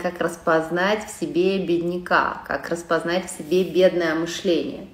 как распознать в себе бедняка, как распознать в себе бедное мышление.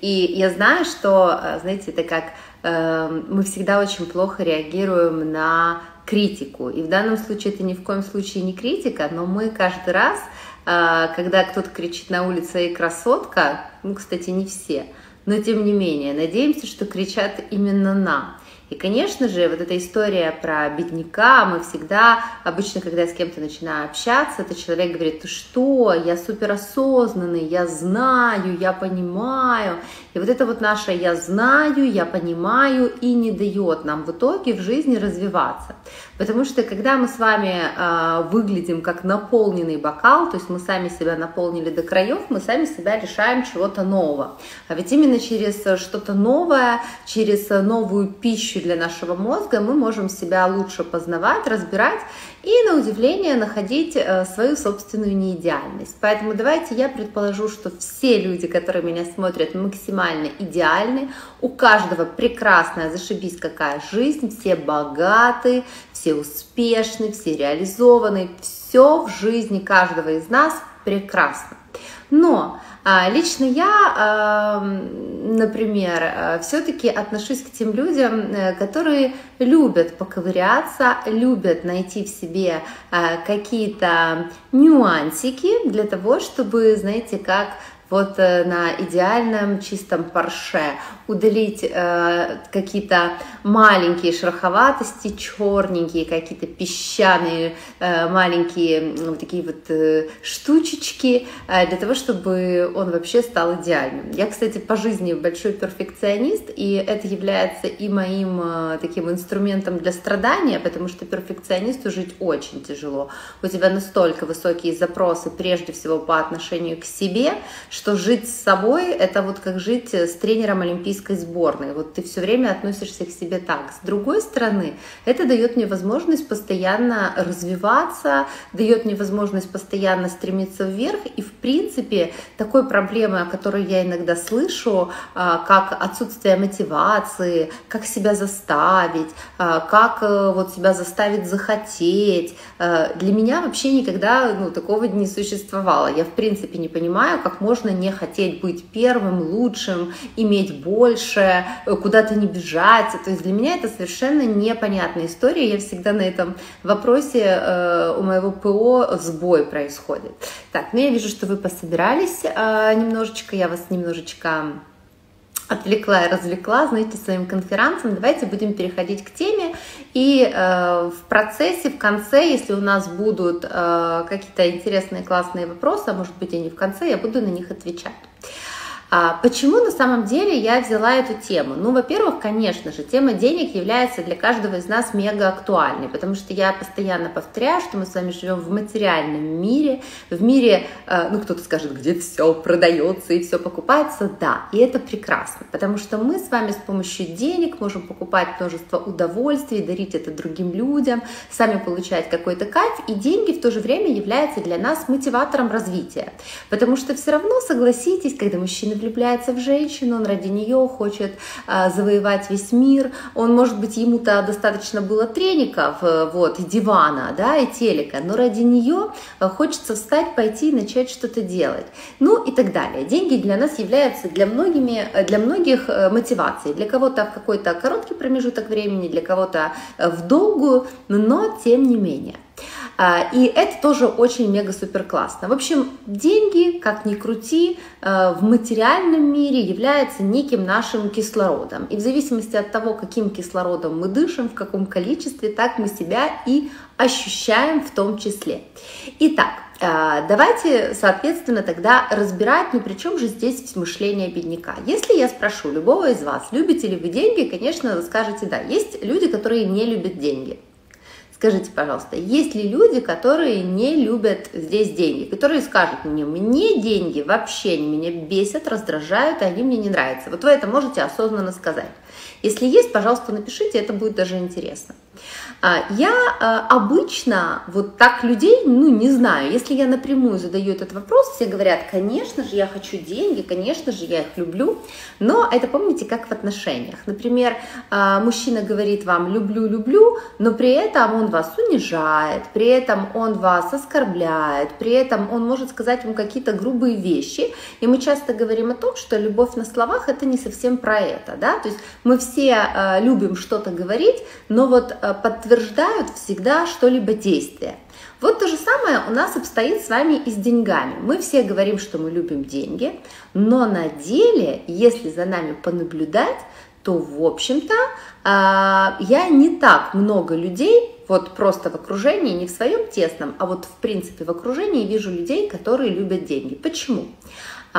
И я знаю, что, э, знаете, это как э, мы всегда очень плохо реагируем на критику. И в данном случае это ни в коем случае не критика, но мы каждый раз, э, когда кто-то кричит на улице «Эй, красотка!», ну, кстати, не все, но тем не менее, надеемся, что кричат именно нам. И, конечно же, вот эта история про бедняка, мы всегда, обычно, когда я с кем-то начинаю общаться, этот человек говорит, ты что, я суперосознанный, я знаю, я понимаю. И вот это вот наше «я знаю», «я понимаю» и не дает нам в итоге в жизни развиваться. Потому что когда мы с вами э, выглядим как наполненный бокал, то есть мы сами себя наполнили до краев, мы сами себя лишаем чего-то нового. А ведь именно через что-то новое, через новую пищу для нашего мозга мы можем себя лучше познавать, разбирать и, на удивление, находить э, свою собственную неидеальность. Поэтому давайте я предположу, что все люди, которые меня смотрят, максимально идеальны, у каждого прекрасная, зашибись какая жизнь, все богаты, все успешны, все реализованы, все в жизни каждого из нас прекрасно. Но а, лично я, например, э, все-таки отношусь к тем людям, э, которые любят поковыряться, любят найти в себе какие-то нюансики для того, чтобы, знаете, как вот э, на идеальном чистом парше, удалить э, какие-то маленькие шероховатости, черненькие, какие-то песчаные э, маленькие вот такие вот э, штучечки, э, для того, чтобы он вообще стал идеальным. Я, кстати, по жизни большой перфекционист, и это является и моим э, таким инструментом для страдания, потому что перфекционисту жить очень тяжело. У тебя настолько высокие запросы, прежде всего по отношению к себе, что жить с собой – это вот как жить с тренером олимпийской сборной. Вот ты все время относишься к себе так. С другой стороны, это дает мне возможность постоянно развиваться, дает мне возможность постоянно стремиться вверх. И, в принципе, такой проблемы, о которой я иногда слышу, а, как отсутствие мотивации, как себя заставить, а, как э, вот себя заставить захотеть, э, для меня вообще никогда ну, такого не существовало. Я, в принципе, не понимаю, как можно можно не хотеть быть первым, лучшим, иметь больше, э, куда-то не бежать. То есть для меня это совершенно непонятная история. Я всегда на этом вопросе э, у моего ПО сбой происходит. Так, ну я вижу, что вы пособирались э, немножечко, я вас немножечко отвлекла и развлекла, знаете, своим конферансом. Давайте будем переходить к теме. И э, в процессе, в конце, если у нас будут э, какие-то интересные, классные вопросы, а может быть, они в конце, я буду на них отвечать. А почему на самом деле я взяла эту тему? Ну, во-первых, конечно же, тема денег является для каждого из нас мега актуальной, потому что я постоянно повторяю, что мы с вами живем в материальном мире, в мире, э, ну, кто-то скажет, где все продается и все покупается, да, и это прекрасно, потому что мы с вами с помощью денег можем покупать множество удовольствий, дарить это другим людям, сами получать какой-то кайф, и деньги в то же время являются для нас мотиватором развития, потому что все равно, согласитесь, когда мужчины влюбляется в женщину, он ради нее хочет а, завоевать весь мир, он, может быть, ему-то достаточно было треников, э, вот, и дивана, да, и телека, но ради нее э, хочется встать, пойти и начать что-то делать, ну и так далее. Деньги для нас являются для, многими, э, для многих мотивацией, для кого-то в какой-то короткий промежуток времени, для кого-то в долгую, но тем не менее. А, и это тоже очень мега-супер классно. В общем, деньги, как ни крути, э, в материальном мире являются неким нашим кислородом. И в зависимости от того, каким кислородом мы дышим, в каком количестве, так мы себя и ощущаем в том числе. Итак, э, Давайте, соответственно, тогда разбирать, ну при чем же здесь мышление бедняка. Если я спрошу любого из вас, любите ли вы деньги, конечно, вы скажете да. Есть люди, которые не любят деньги. Скажите, пожалуйста, есть ли люди, которые не любят здесь деньги, которые скажут мне, мне деньги вообще не меня бесят, раздражают, и они мне не нравятся. Вот вы это можете осознанно сказать. Если есть, пожалуйста, напишите, это будет даже интересно. А, я а, обычно вот так людей, ну, не знаю, если я напрямую задаю этот вопрос, все говорят, конечно же, я хочу деньги, конечно же, я их люблю, но это, помните, как в отношениях. Например, а, мужчина говорит вам «люблю, люблю», но при этом он вас унижает, при этом он вас оскорбляет, при этом он может сказать вам какие-то грубые вещи, и мы часто говорим о том, что любовь на словах – это не совсем про это, да, то есть мы все любим что-то говорить, но вот под подтверждают всегда что-либо действие. Вот то же самое у нас обстоит с вами и с деньгами. Мы все говорим, что мы любим деньги, но на деле, если за нами понаблюдать, то, в общем-то, а, я не так много людей, вот просто в окружении, не в своем тесном, а вот в принципе в окружении вижу людей, которые любят деньги. Почему?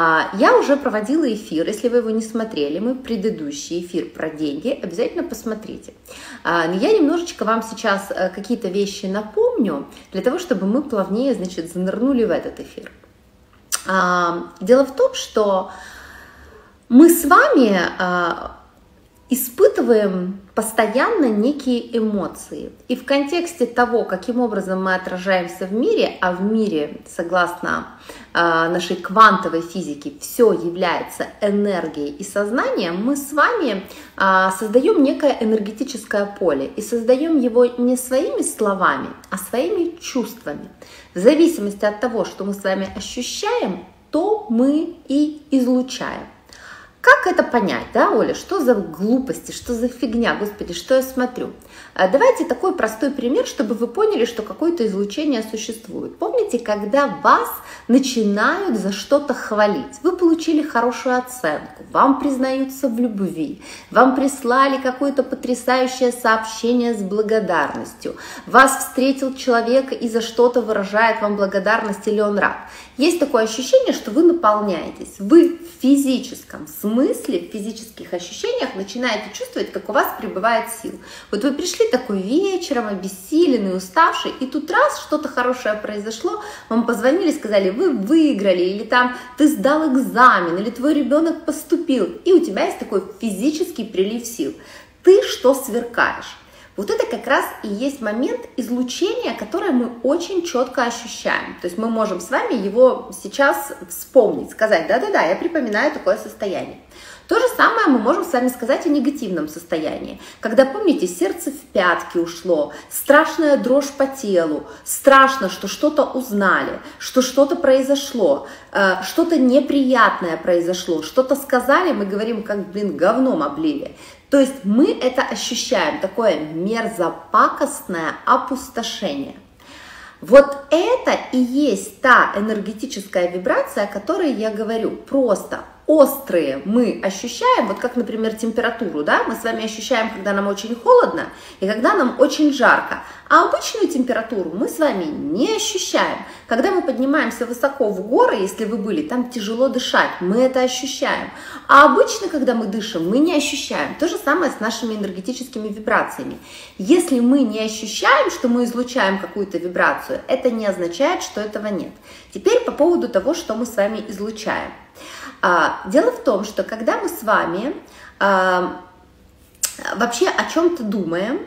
А, я уже проводила эфир, если вы его не смотрели, мы предыдущий эфир про деньги, обязательно посмотрите. А, я немножечко вам сейчас э, какие-то вещи напомню, для того, чтобы мы плавнее, значит, занырнули в этот эфир. А, дело в том, что мы с вами испытываем постоянно некие эмоции. И в контексте того, каким образом мы отражаемся в мире, а в мире, согласно э, нашей квантовой физике, все является энергией и сознанием, мы с вами э, создаем некое энергетическое поле и создаем его не своими словами, а своими чувствами. В зависимости от того, что мы с вами ощущаем, то мы и излучаем. Как это понять, да, Оля? Что за глупости, что за фигня, господи, что я смотрю? А, давайте такой простой пример, чтобы вы поняли, что какое-то излучение существует. Помните, когда вас начинают за что-то хвалить? Вы получили хорошую оценку, вам признаются в любви, вам прислали какое-то потрясающее сообщение с благодарностью, вас встретил человек и за что-то выражает вам благодарность или он рад. Есть такое ощущение, что вы наполняетесь, вы в физическом смысле в физических ощущениях начинаете чувствовать, как у вас прибывает сил. Вот вы пришли такой вечером, обессиленный, уставший, и тут раз что-то хорошее произошло, вам позвонили, сказали, вы выиграли, или там ты сдал экзамен, или твой ребенок поступил, и у тебя есть такой физический прилив сил. Ты что сверкаешь? Вот это как раз и есть момент излучения, которое мы очень четко ощущаем. То есть мы можем с вами его сейчас вспомнить, сказать, да-да-да, я припоминаю такое состояние. То же самое мы можем с вами сказать о негативном состоянии. Когда, помните, сердце в пятки ушло, страшная дрожь по телу, страшно, что что-то узнали, что что-то произошло, э, что-то неприятное произошло, что-то сказали, мы говорим, как, блин, говном облили. То есть мы это ощущаем, такое мерзопакостное опустошение. Вот это и есть та энергетическая вибрация, о которой я говорю. Просто острые мы ощущаем, вот как, например, температуру, да, мы с вами ощущаем, когда нам очень холодно и когда нам очень жарко. А обычную температуру мы с вами не ощущаем. Когда мы поднимаемся высоко в горы, если вы были, там тяжело дышать, мы это ощущаем. А обычно, когда мы дышим, мы не ощущаем. То же самое с нашими энергетическими вибрациями. Если мы не ощущаем, что мы излучаем какую-то вибрацию, это не означает, что этого нет. Теперь по поводу того, что мы с вами излучаем. А, дело в том, что когда мы с вами а, вообще о чем-то думаем,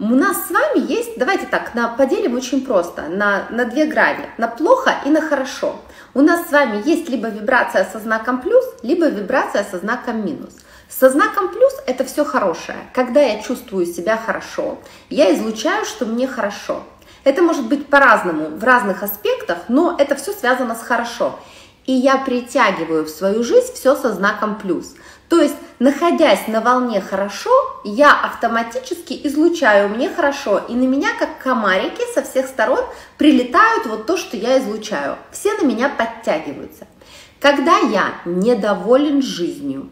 у нас с вами есть, давайте так, на, поделим очень просто, на, на две грани, на плохо и на хорошо. У нас с вами есть либо вибрация со знаком плюс, либо вибрация со знаком минус. Со знаком плюс это все хорошее. Когда я чувствую себя хорошо, я излучаю, что мне хорошо. Это может быть по-разному, в разных аспектах, но это все связано с хорошо и я притягиваю в свою жизнь все со знаком плюс. То есть, находясь на волне хорошо, я автоматически излучаю мне хорошо, и на меня, как комарики, со всех сторон прилетают вот то, что я излучаю. Все на меня подтягиваются. Когда я недоволен жизнью,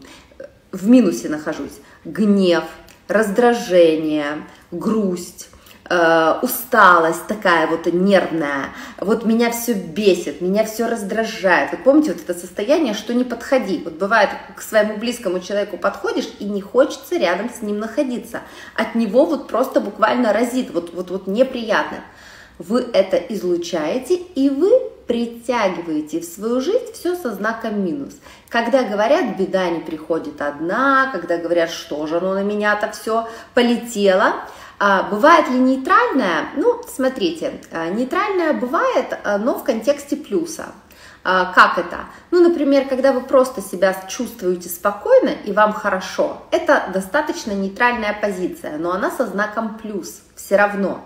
в минусе нахожусь, гнев, раздражение, грусть, э, усталость такая вот нервная, вот меня все бесит, меня все раздражает. Вот помните вот это состояние, что не подходи. Вот бывает, к своему близкому человеку подходишь и не хочется рядом с ним находиться. От него вот просто буквально разит, вот, вот, вот неприятно. Вы это излучаете, и вы притягиваете в свою жизнь все со знаком минус. Когда говорят, беда не приходит одна, когда говорят, что же оно на меня-то все полетело, А, бывает ли нейтральная? Ну, смотрите, а, нейтральная бывает, а, но в контексте плюса. Как это? Ну, например, когда вы просто себя чувствуете спокойно и вам хорошо, это достаточно нейтральная позиция, но она со знаком плюс все равно.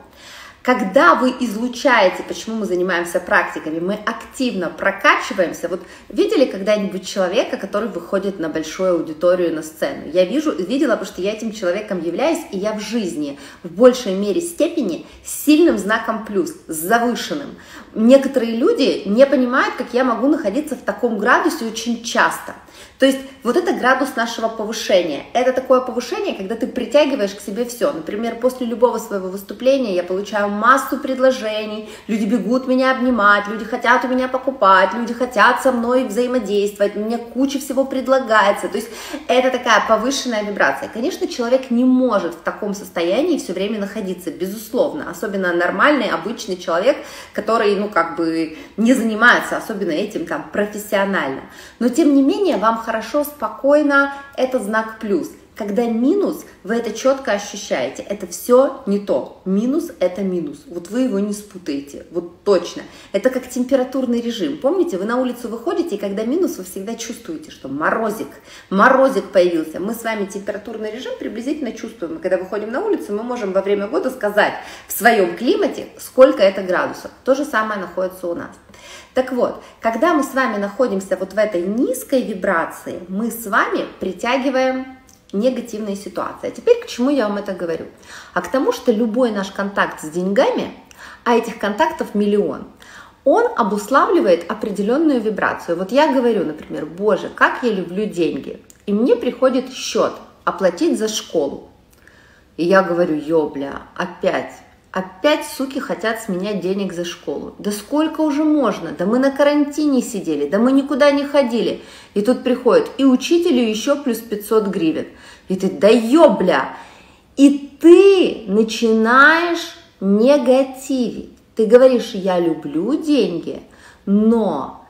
Когда вы излучаете, почему мы занимаемся практиками, мы активно прокачиваемся. Вот видели когда-нибудь человека, который выходит на большую аудиторию на сцену? Я вижу, видела, потому что я этим человеком являюсь, и я в жизни в большей мере степени с сильным знаком плюс, завышенным. Некоторые люди не понимают, как я могу находиться в таком градусе очень часто – то есть вот это градус нашего повышения. Это такое повышение, когда ты притягиваешь к себе все. Например, после любого своего выступления я получаю массу предложений, люди бегут меня обнимать, люди хотят у меня покупать, люди хотят со мной взаимодействовать, мне куча всего предлагается. То есть это такая повышенная вибрация. Конечно, человек не может в таком состоянии все время находиться, безусловно. Особенно нормальный, обычный человек, который, ну, как бы не занимается особенно этим там профессионально. Но тем не менее, вам хорошо, спокойно, это знак плюс. Когда минус, вы это четко ощущаете. Это все не то. Минус – это минус. Вот вы его не спутаете. Вот точно. Это как температурный режим. Помните, вы на улицу выходите, и когда минус, вы всегда чувствуете, что морозик, морозик появился. Мы с вами температурный режим приблизительно чувствуем. И когда выходим на улицу, мы можем во время года сказать в своем климате, сколько это градусов. То же самое находится у нас. Так вот, когда мы с вами находимся вот в этой низкой вибрации, мы с вами притягиваем негативные ситуации. А теперь к чему я вам это говорю? А к тому, что любой наш контакт с деньгами, а этих контактов миллион, он обуславливает определенную вибрацию. Вот я говорю, например, боже, как я люблю деньги. И мне приходит счет оплатить за школу. И я говорю, ёбля, опять Опять суки хотят с меня денег за школу. Да сколько уже можно? Да мы на карантине сидели, да мы никуда не ходили. И тут приходит, и учителю еще плюс 500 гривен. И ты, да ёбля! И ты начинаешь негативить. Ты говоришь, я люблю деньги, но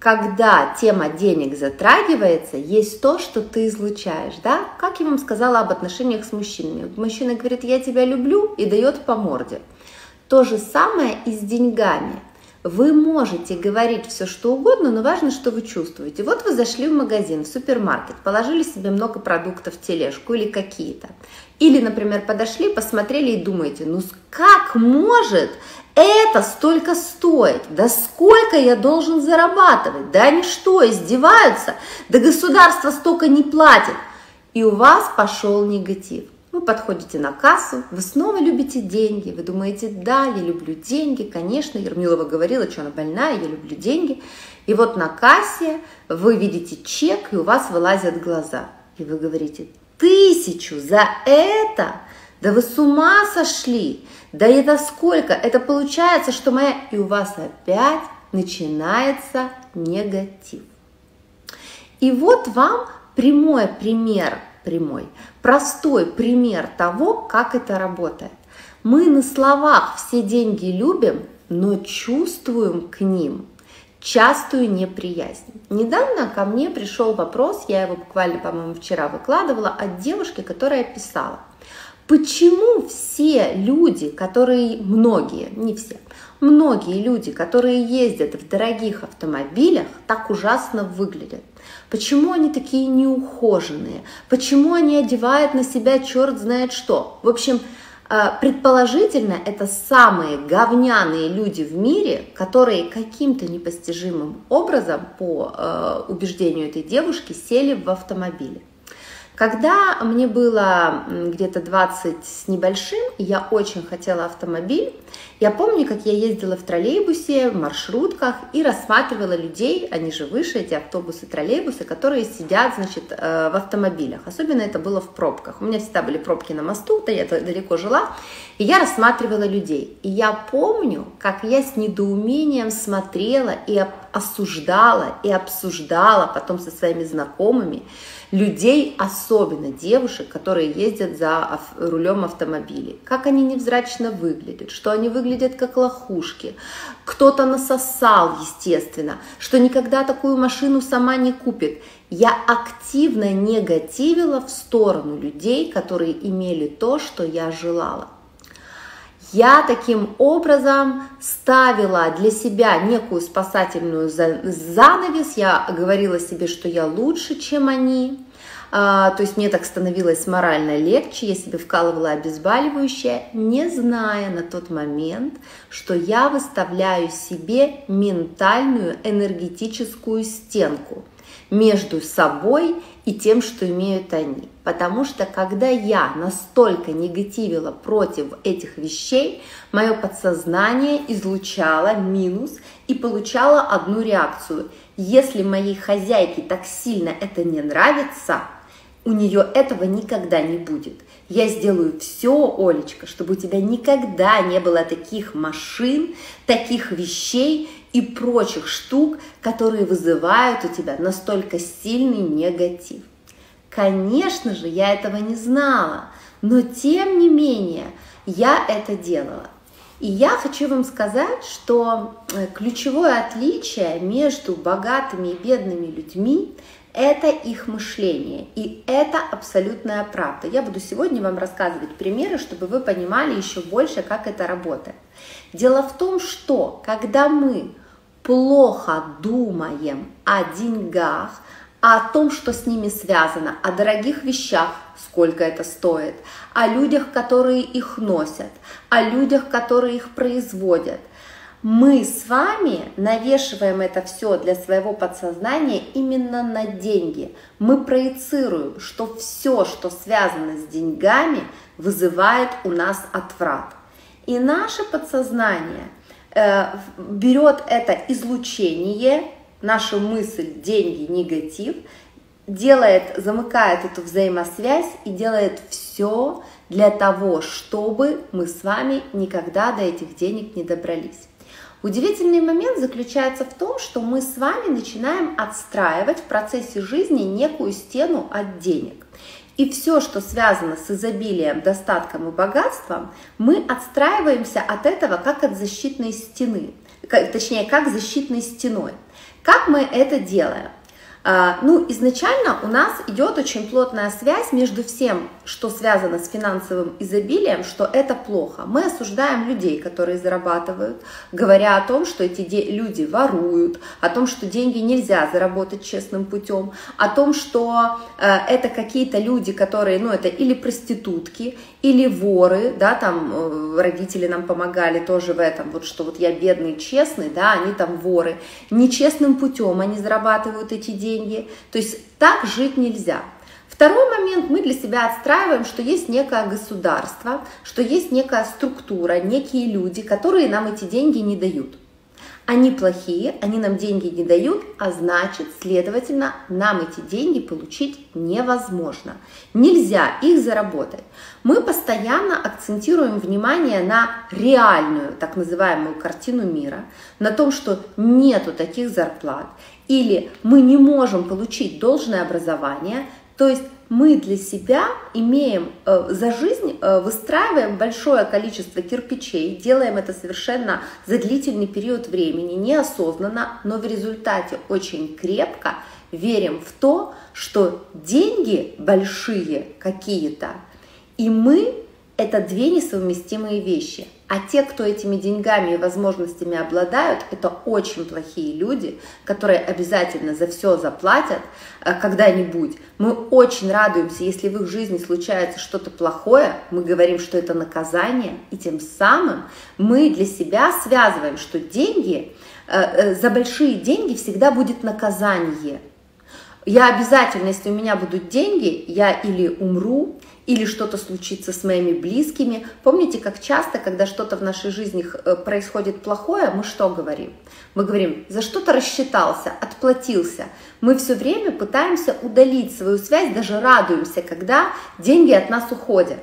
когда тема денег затрагивается, есть то, что ты излучаешь, да? Как я вам сказала об отношениях с мужчинами. Мужчина говорит, я тебя люблю и дает по морде. То же самое и с деньгами. Вы можете говорить все, что угодно, но важно, что вы чувствуете. Вот вы зашли в магазин, в супермаркет, положили себе много продуктов в тележку или какие-то. Или, например, подошли, посмотрели и думаете, ну как может это столько стоит, да сколько я должен зарабатывать, да они что, издеваются, да государство столько не платит. И у вас пошел негатив. Вы подходите на кассу, вы снова любите деньги, вы думаете, да, я люблю деньги, конечно, Ермилова говорила, что она больная, я люблю деньги. И вот на кассе вы видите чек, и у вас вылазят глаза. И вы говорите, тысячу за это? Да вы с ума сошли! Да это сколько? Это получается, что моя... И у вас опять начинается негатив. И вот вам прямой пример, прямой, простой пример того, как это работает. Мы на словах все деньги любим, но чувствуем к ним частую неприязнь. Недавно ко мне пришел вопрос, я его буквально, по-моему, вчера выкладывала, от девушки, которая писала. Почему все люди, которые, многие, не все, многие люди, которые ездят в дорогих автомобилях, так ужасно выглядят? Почему они такие неухоженные? Почему они одевают на себя черт знает что? В общем, а, предположительно, это самые говняные люди в мире, которые каким-то непостижимым образом, по э, убеждению этой девушки, сели в автомобиле. Когда мне было где-то 20 с небольшим, я очень хотела автомобиль, я помню, как я ездила в троллейбусе, в маршрутках и рассматривала людей, они же выше, эти автобусы, троллейбусы, которые сидят, значит, э, в автомобилях. Особенно это было в пробках. У меня всегда были пробки на мосту, да я далеко жила, и я рассматривала людей. И я помню, как я с недоумением смотрела и осуждала, и обсуждала потом со своими знакомыми, людей, особенно девушек, которые ездят за рулем автомобилей. Как они невзрачно выглядят, что они выглядят как лохушки. Кто-то насосал, естественно, что никогда такую машину сама не купит. Я активно негативила в сторону людей, которые имели то, что я желала. Я таким образом ставила для себя некую спасательную занавес, я говорила себе, что я лучше, чем они, а, то есть мне так становилось морально легче, я себе вкалывала обезболивающее, не зная на тот момент, что я выставляю себе ментальную энергетическую стенку между собой и тем, что имеют они. Потому что когда я настолько негативила против этих вещей, мое подсознание излучало минус и получало одну реакцию. Если моей хозяйке так сильно это не нравится, у нее этого никогда не будет. Я сделаю все, Олечка, чтобы у тебя никогда не было таких машин, таких вещей и прочих штук, которые вызывают у тебя настолько сильный негатив. Конечно же, я этого не знала, но тем не менее я это делала. И я хочу вам сказать, что э, ключевое отличие между богатыми и бедными людьми – это их мышление. И это абсолютная правда. Я буду сегодня вам рассказывать примеры, чтобы вы понимали еще больше, как это работает. Дело в том, что когда мы плохо думаем о деньгах, о том, что с ними связано, о дорогих вещах, сколько это стоит, о людях, которые их носят, о людях, которые их производят. Мы с вами навешиваем это все для своего подсознания именно на деньги. Мы проецируем, что все, что связано с деньгами, вызывает у нас отврат. И наше подсознание э, берет это излучение наша мысль, деньги, негатив, делает, замыкает эту взаимосвязь и делает все для того, чтобы мы с вами никогда до этих денег не добрались. Удивительный момент заключается в том, что мы с вами начинаем отстраивать в процессе жизни некую стену от денег. И все, что связано с изобилием, достатком и богатством, мы отстраиваемся от этого как от защитной стены, точнее, как защитной стеной. Как мы это делаем? А, ну, изначально у нас идет очень плотная связь между всем, что связано с финансовым изобилием, что это плохо. Мы осуждаем людей, которые зарабатывают, говоря о том, что эти люди воруют, о том, что деньги нельзя заработать честным путем, о том, что э, это какие-то люди, которые, ну, это или проститутки, или воры, да, там э, родители нам помогали тоже в этом, вот что вот я бедный, честный, да, они там воры. Нечестным путем они зарабатывают эти деньги деньги. То есть так жить нельзя. Второй момент, мы для себя отстраиваем, что есть некое государство, что есть некая структура, некие люди, которые нам эти деньги не дают. Они плохие, они нам деньги не дают, а значит, следовательно, нам эти деньги получить невозможно. Нельзя их заработать. Мы постоянно акцентируем внимание на реальную, так называемую картину мира, на том, что нету таких зарплат, или мы не можем получить должное образование, то есть мы для себя имеем э, за жизнь, э, выстраиваем большое количество кирпичей, делаем это совершенно за длительный период времени, неосознанно, но в результате очень крепко верим в то, что деньги большие какие-то, и мы это две несовместимые вещи. А те, кто этими деньгами и возможностями обладают, это очень плохие люди, которые обязательно за все заплатят э, когда-нибудь. Мы очень радуемся, если в их жизни случается что-то плохое, мы говорим, что это наказание, и тем самым мы для себя связываем, что деньги, э, э, за большие деньги всегда будет наказание. Я обязательно, если у меня будут деньги, я или умру, или что-то случится с моими близкими. Помните, как часто, когда что-то в нашей жизни э, происходит плохое, мы что говорим? Мы говорим, за что-то рассчитался, отплатился. Мы все время пытаемся удалить свою связь, даже радуемся, когда деньги от нас уходят.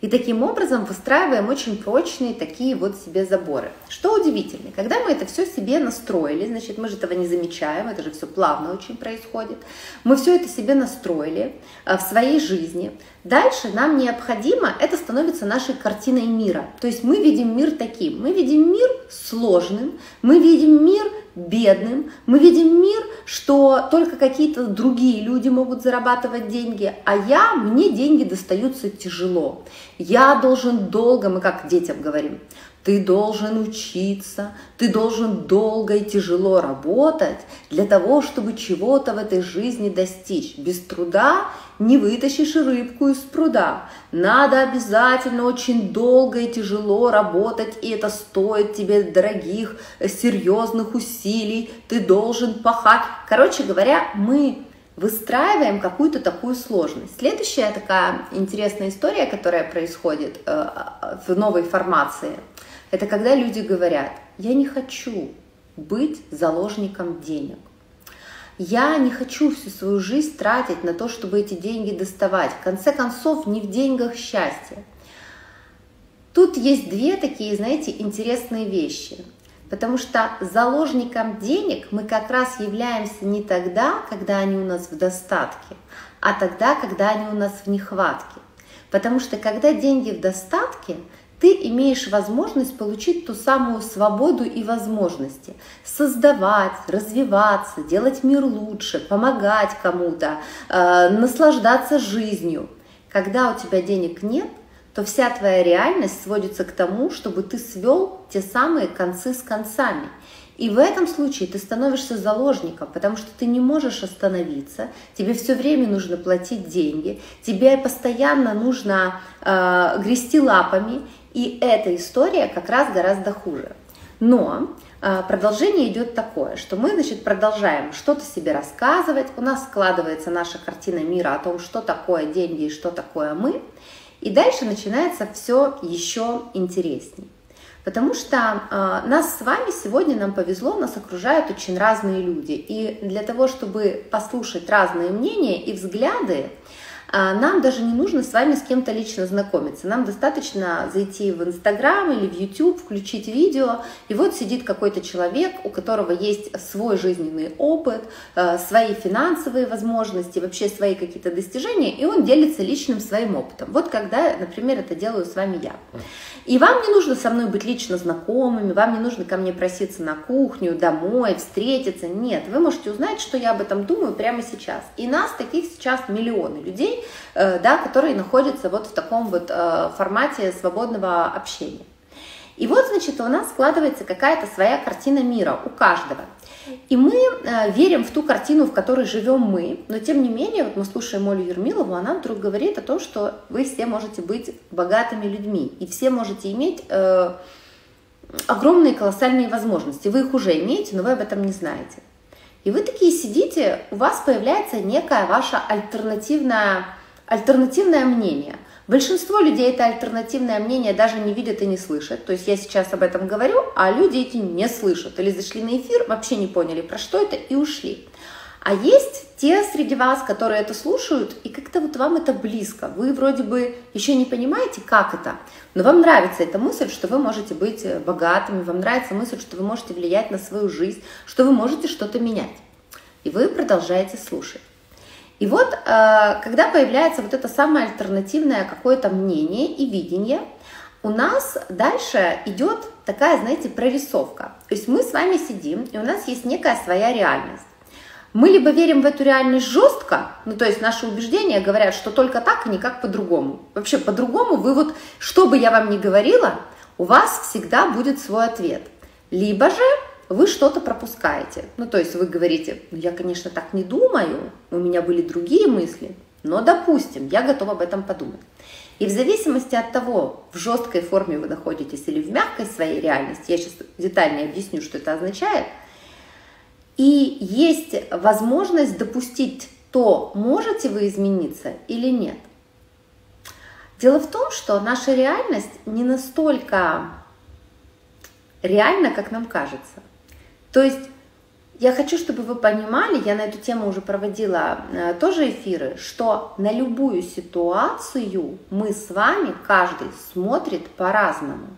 И таким образом выстраиваем очень прочные такие вот себе заборы. Что удивительно, когда мы это все себе настроили, значит, мы же этого не замечаем, это же все плавно очень происходит, мы все это себе настроили э, в своей жизни, дальше нам необходимо, это становится нашей картиной мира. То есть мы видим мир таким, мы видим мир сложным, мы видим мир бедным. Мы видим мир, что только какие-то другие люди могут зарабатывать деньги, а я, мне деньги достаются тяжело. Я должен долго, мы как детям говорим, ты должен учиться, ты должен долго и тяжело работать для того, чтобы чего-то в этой жизни достичь. Без труда не вытащишь рыбку из пруда. Надо обязательно очень долго и тяжело работать, и это стоит тебе дорогих, серьезных усилий. Ты должен пахать. Короче говоря, мы выстраиваем какую-то такую сложность. Следующая такая интересная история, которая происходит э, в новой формации – это когда люди говорят, я не хочу быть заложником денег. Я не хочу всю свою жизнь тратить на то, чтобы эти деньги доставать. В конце концов, не в деньгах счастье. Тут есть две такие, знаете, интересные вещи. Потому что заложником денег мы как раз являемся не тогда, когда они у нас в достатке, а тогда, когда они у нас в нехватке. Потому что когда деньги в достатке, ты имеешь возможность получить ту самую свободу и возможности создавать, развиваться, делать мир лучше, помогать кому-то, э, наслаждаться жизнью. Когда у тебя денег нет, то вся твоя реальность сводится к тому, чтобы ты свел те самые концы с концами. И в этом случае ты становишься заложником, потому что ты не можешь остановиться, тебе все время нужно платить деньги, тебе постоянно нужно э, грести лапами, и эта история как раз гораздо хуже. Но э, продолжение идет такое, что мы, значит, продолжаем что-то себе рассказывать, у нас складывается наша картина мира о том, что такое деньги и что такое мы, и дальше начинается все еще интереснее. Потому что э, нас с вами сегодня нам повезло, нас окружают очень разные люди. И для того, чтобы послушать разные мнения и взгляды, а нам даже не нужно с вами с кем-то лично знакомиться. Нам достаточно зайти в Инстаграм или в YouTube, включить видео, и вот сидит какой-то человек, у которого есть свой жизненный опыт, э, свои финансовые возможности, вообще свои какие-то достижения, и он делится личным своим опытом. Вот когда, например, это делаю с вами я. И вам не нужно со мной быть лично знакомыми, вам не нужно ко мне проситься на кухню, домой, встретиться. Нет, вы можете узнать, что я об этом думаю прямо сейчас. И нас таких сейчас миллионы людей, Э, да, которые находятся вот в таком вот э, формате свободного общения. И вот, значит, у нас складывается какая-то своя картина мира у каждого. И мы э, верим в ту картину, в которой живем мы, но тем не менее, вот мы слушаем Олю Ермилову, она вдруг говорит о том, что вы все можете быть богатыми людьми, и все можете иметь э, огромные колоссальные возможности. Вы их уже имеете, но вы об этом не знаете. И вы такие сидите, у вас появляется некая ваша альтернативная альтернативное мнение. Большинство людей это альтернативное мнение даже не видят и не слышат. То есть я сейчас об этом говорю, а люди эти не слышат. Или зашли на эфир, вообще не поняли, про что это, и ушли. А есть те среди вас, которые это слушают, и как-то вот вам это близко. Вы вроде бы еще не понимаете, как это, но вам нравится эта мысль, что вы можете быть богатыми, вам нравится мысль, что вы можете влиять на свою жизнь, что вы можете что-то менять. И вы продолжаете слушать. И вот, э, когда появляется вот это самое альтернативное какое-то мнение и видение, у нас дальше идет такая, знаете, прорисовка. То есть мы с вами сидим, и у нас есть некая своя реальность. Мы либо верим в эту реальность жестко, ну то есть наши убеждения говорят, что только так и никак по-другому. Вообще по-другому вы вот, что бы я вам ни говорила, у вас всегда будет свой ответ. Либо же вы что-то пропускаете. Ну, то есть вы говорите, ну, я, конечно, так не думаю, у меня были другие мысли, но, допустим, я готов об этом подумать. И в зависимости от того, в жесткой форме вы находитесь или в мягкой своей реальности, я сейчас детальнее объясню, что это означает, и есть возможность допустить то, можете вы измениться или нет. Дело в том, что наша реальность не настолько реальна, как нам кажется. То есть я хочу, чтобы вы понимали, я на эту тему уже проводила э, тоже эфиры, что на любую ситуацию мы с вами, каждый смотрит по-разному.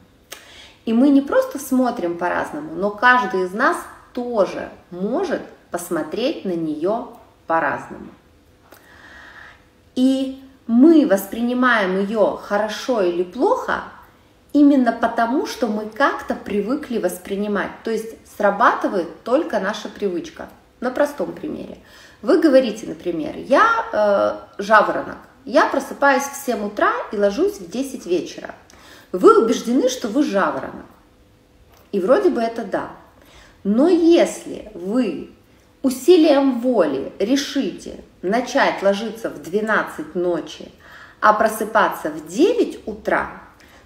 И мы не просто смотрим по-разному, но каждый из нас тоже может посмотреть на нее по-разному. И мы воспринимаем ее хорошо или плохо именно потому, что мы как-то привыкли воспринимать. То есть срабатывает только наша привычка. На простом примере. Вы говорите, например, я э, жаворонок, я просыпаюсь в 7 утра и ложусь в 10 вечера. Вы убеждены, что вы жаворонок. И вроде бы это да. Но если вы усилием воли решите начать ложиться в 12 ночи, а просыпаться в 9 утра,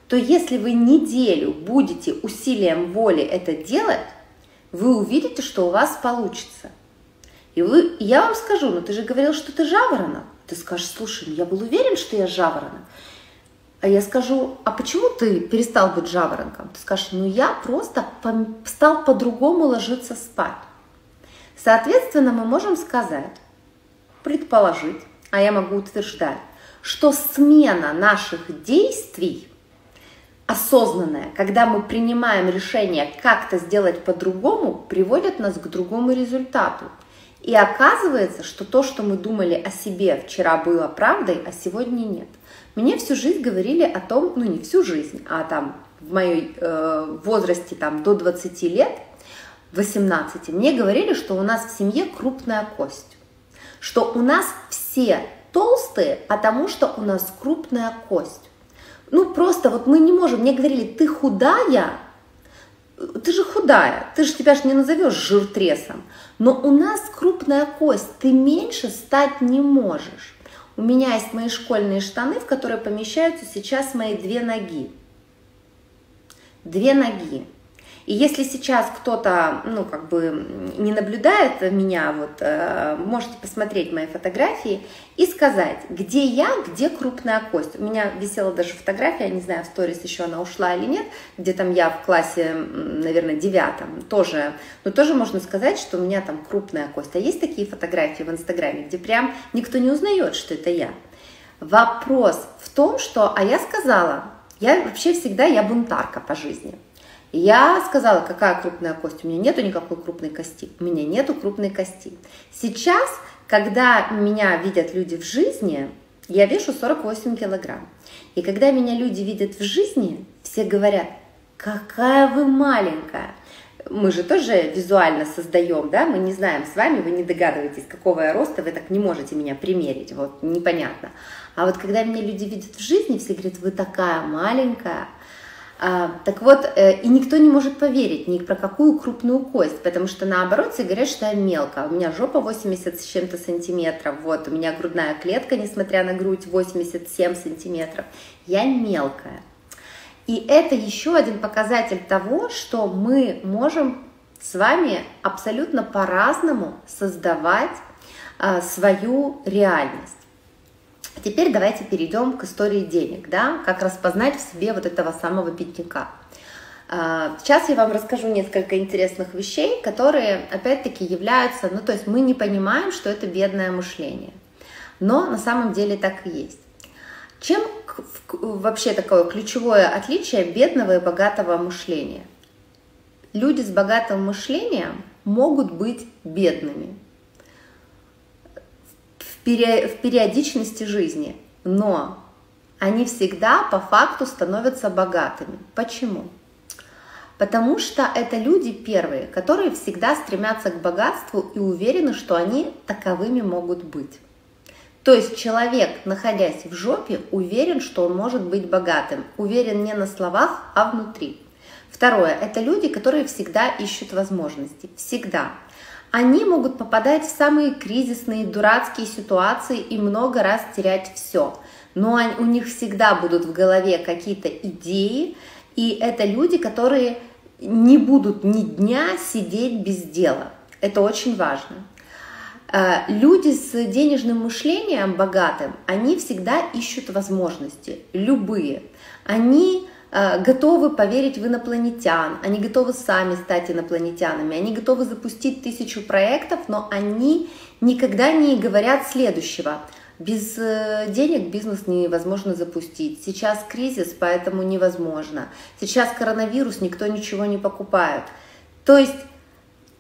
то если вы неделю будете усилием воли это делать, вы увидите, что у вас получится. И вы, я вам скажу, ну ты же говорил, что ты жаворонок. Ты скажешь, слушай, ну я был уверен, что я жаворонок. А я скажу, а почему ты перестал быть жаворонком? Ты скажешь, ну я просто стал по-другому ложиться спать. Соответственно, мы можем сказать, предположить, а я могу утверждать, что смена наших действий осознанная, когда мы принимаем решение как-то сделать по-другому, приводит нас к другому результату. И оказывается, что то, что мы думали о себе вчера было правдой, а сегодня нет. Мне всю жизнь говорили о том, ну не всю жизнь, а там в моей э, возрасте там до 20 лет, 18, мне говорили, что у нас в семье крупная кость, что у нас все толстые, потому что у нас крупная кость. Ну просто вот мы не можем, мне говорили, ты худая, ты же худая, ты же тебя же не назовешь жиртресом, но у нас крупная кость, ты меньше стать не можешь. У меня есть мои школьные штаны, в которые помещаются сейчас мои две ноги. Две ноги. И если сейчас кто-то, ну, как бы не наблюдает меня, вот, э, можете посмотреть мои фотографии и сказать, где я, где крупная кость. У меня висела даже фотография, я не знаю, в сторис еще она ушла или нет, где там я в классе, наверное, девятом, тоже, но тоже можно сказать, что у меня там крупная кость. А есть такие фотографии в Инстаграме, где прям никто не узнает, что это я. Вопрос в том, что, а я сказала, я вообще всегда, я бунтарка по жизни. Я сказала, какая крупная кость. У меня нету никакой крупной кости. У меня нету крупной кости. Сейчас, когда меня видят люди в жизни, я вешу 48 килограмм. И когда меня люди видят в жизни, все говорят, какая вы маленькая. Мы же тоже визуально создаем, да, мы не знаем с вами, вы не догадываетесь, какого я роста, вы так не можете меня примерить, вот непонятно. А вот когда меня люди видят в жизни, все говорят, вы такая маленькая, так вот, э, и никто не может поверить ни про какую крупную кость, потому что наоборот все говорят, что я мелкая. У меня жопа 80 с чем-то сантиметров, вот, у меня грудная клетка, несмотря на грудь, 87 сантиметров. Я мелкая. И это еще один показатель того, что мы можем с вами абсолютно по-разному создавать а, свою реальность. Теперь давайте перейдем к истории денег, да, как распознать в себе вот этого самого бедняка. А, сейчас я вам расскажу несколько интересных вещей, которые, опять-таки, являются, ну, то есть мы не понимаем, что это бедное мышление, но на самом деле так и есть. Чем вообще такое ключевое отличие бедного и богатого мышления? Люди с богатым мышлением могут быть бедными, в периодичности жизни, но они всегда по факту становятся богатыми. Почему? Потому что это люди первые, которые всегда стремятся к богатству и уверены, что они таковыми могут быть. То есть человек, находясь в жопе, уверен, что он может быть богатым. Уверен не на словах, а внутри. Второе. Это люди, которые всегда ищут возможности. Всегда они могут попадать в самые кризисные, дурацкие ситуации и много раз терять все. Но у них всегда будут в голове какие-то идеи, и это люди, которые не будут ни дня сидеть без дела. Это очень важно. Э, люди с денежным мышлением богатым, они всегда ищут возможности, любые. Они готовы поверить в инопланетян, они готовы сами стать инопланетянами, они готовы запустить тысячу проектов, но они никогда не говорят следующего. Без э, денег бизнес невозможно запустить. Сейчас кризис, поэтому невозможно. Сейчас коронавирус, никто ничего не покупает. То есть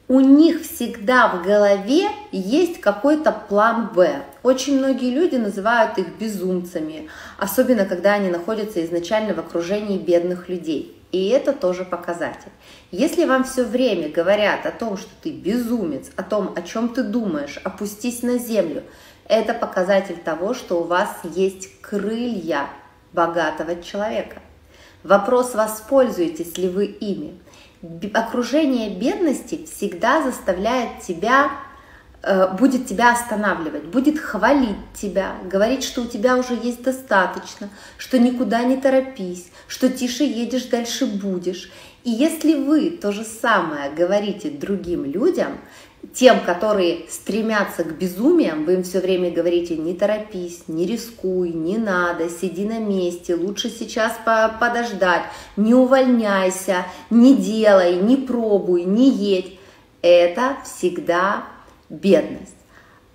у них всегда в голове есть какой-то план Б. Очень многие люди называют их безумцами, особенно когда они находятся изначально в окружении бедных людей. И это тоже показатель. Если вам все время говорят о том, что ты безумец, о том, о чем ты думаешь, опустись на землю, это показатель того, что у вас есть крылья богатого человека. Вопрос, воспользуетесь ли вы ими окружение бедности всегда заставляет тебя, будет тебя останавливать, будет хвалить тебя, говорить, что у тебя уже есть достаточно, что никуда не торопись, что тише едешь, дальше будешь. И если вы то же самое говорите другим людям, тем, которые стремятся к безумиям, вы им все время говорите, не торопись, не рискуй, не надо, сиди на месте, лучше сейчас подождать, не увольняйся, не делай, не пробуй, не едь. Это всегда бедность.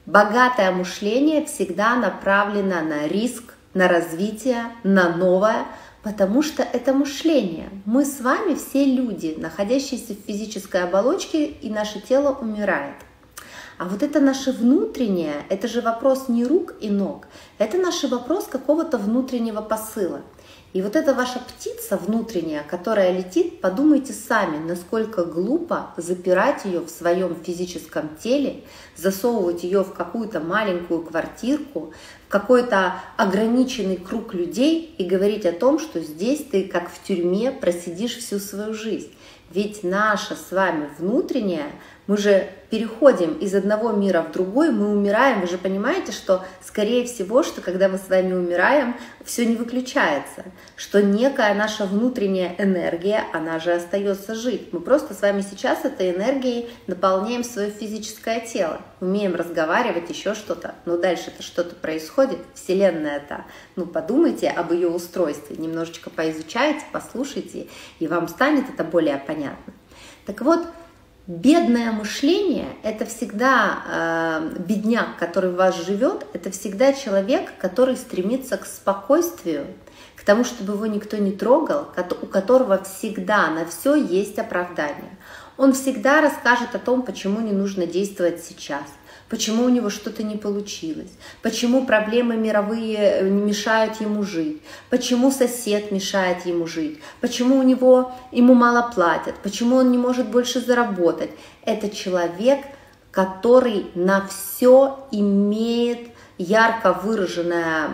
Богатое мышление всегда направлено на риск, на развитие, на новое, Потому что это мышление. Мы с вами все люди, находящиеся в физической оболочке, и наше тело умирает. А вот это наше внутреннее, это же вопрос не рук и ног, это наш вопрос какого-то внутреннего посыла. И вот эта ваша птица внутренняя, которая летит, подумайте сами, насколько глупо запирать ее в своем физическом теле, засовывать ее в какую-то маленькую квартирку, в какой-то ограниченный круг людей и говорить о том, что здесь ты как в тюрьме просидишь всю свою жизнь. Ведь наша с вами внутренняя мы же переходим из одного мира в другой, мы умираем. Вы же понимаете, что скорее всего, что когда мы с вами умираем, все не выключается, что некая наша внутренняя энергия, она же остается жить. Мы просто с вами сейчас этой энергией наполняем свое физическое тело, умеем разговаривать, еще что-то. Но дальше-то что-то происходит, Вселенная-то. Ну, подумайте об ее устройстве, немножечко поизучайте, послушайте, и вам станет это более понятно. Так вот, Бедное мышление – это всегда э, бедняк, который в вас живет, это всегда человек, который стремится к спокойствию, к тому, чтобы его никто не трогал, у которого всегда на все есть оправдание. Он всегда расскажет о том, почему не нужно действовать сейчас почему у него что-то не получилось, почему проблемы мировые э, мешают ему жить, почему сосед мешает ему жить, почему у него ему мало платят, почему он не может больше заработать. Это человек, который на все имеет ярко, выраженная,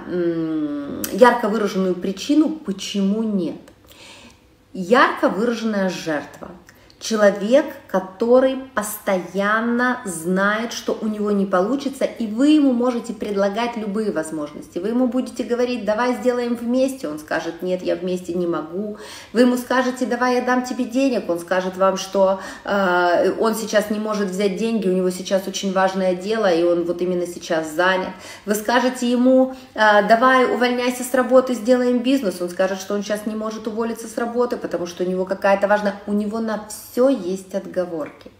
ярко выраженную причину, почему нет. Ярко выраженная жертва – человек, который постоянно знает, что у него не получится, и вы ему можете предлагать любые возможности. Вы ему будете говорить, давай сделаем вместе, он скажет, нет, я вместе не могу. Вы ему скажете, давай я дам тебе денег, он скажет вам, что э, он сейчас не может взять деньги, у него сейчас очень важное дело, и он вот именно сейчас занят. Вы скажете ему, э, давай увольняйся с работы, сделаем бизнес, он скажет, что он сейчас не может уволиться с работы, потому что у него какая-то важная, у него на все есть отговорки.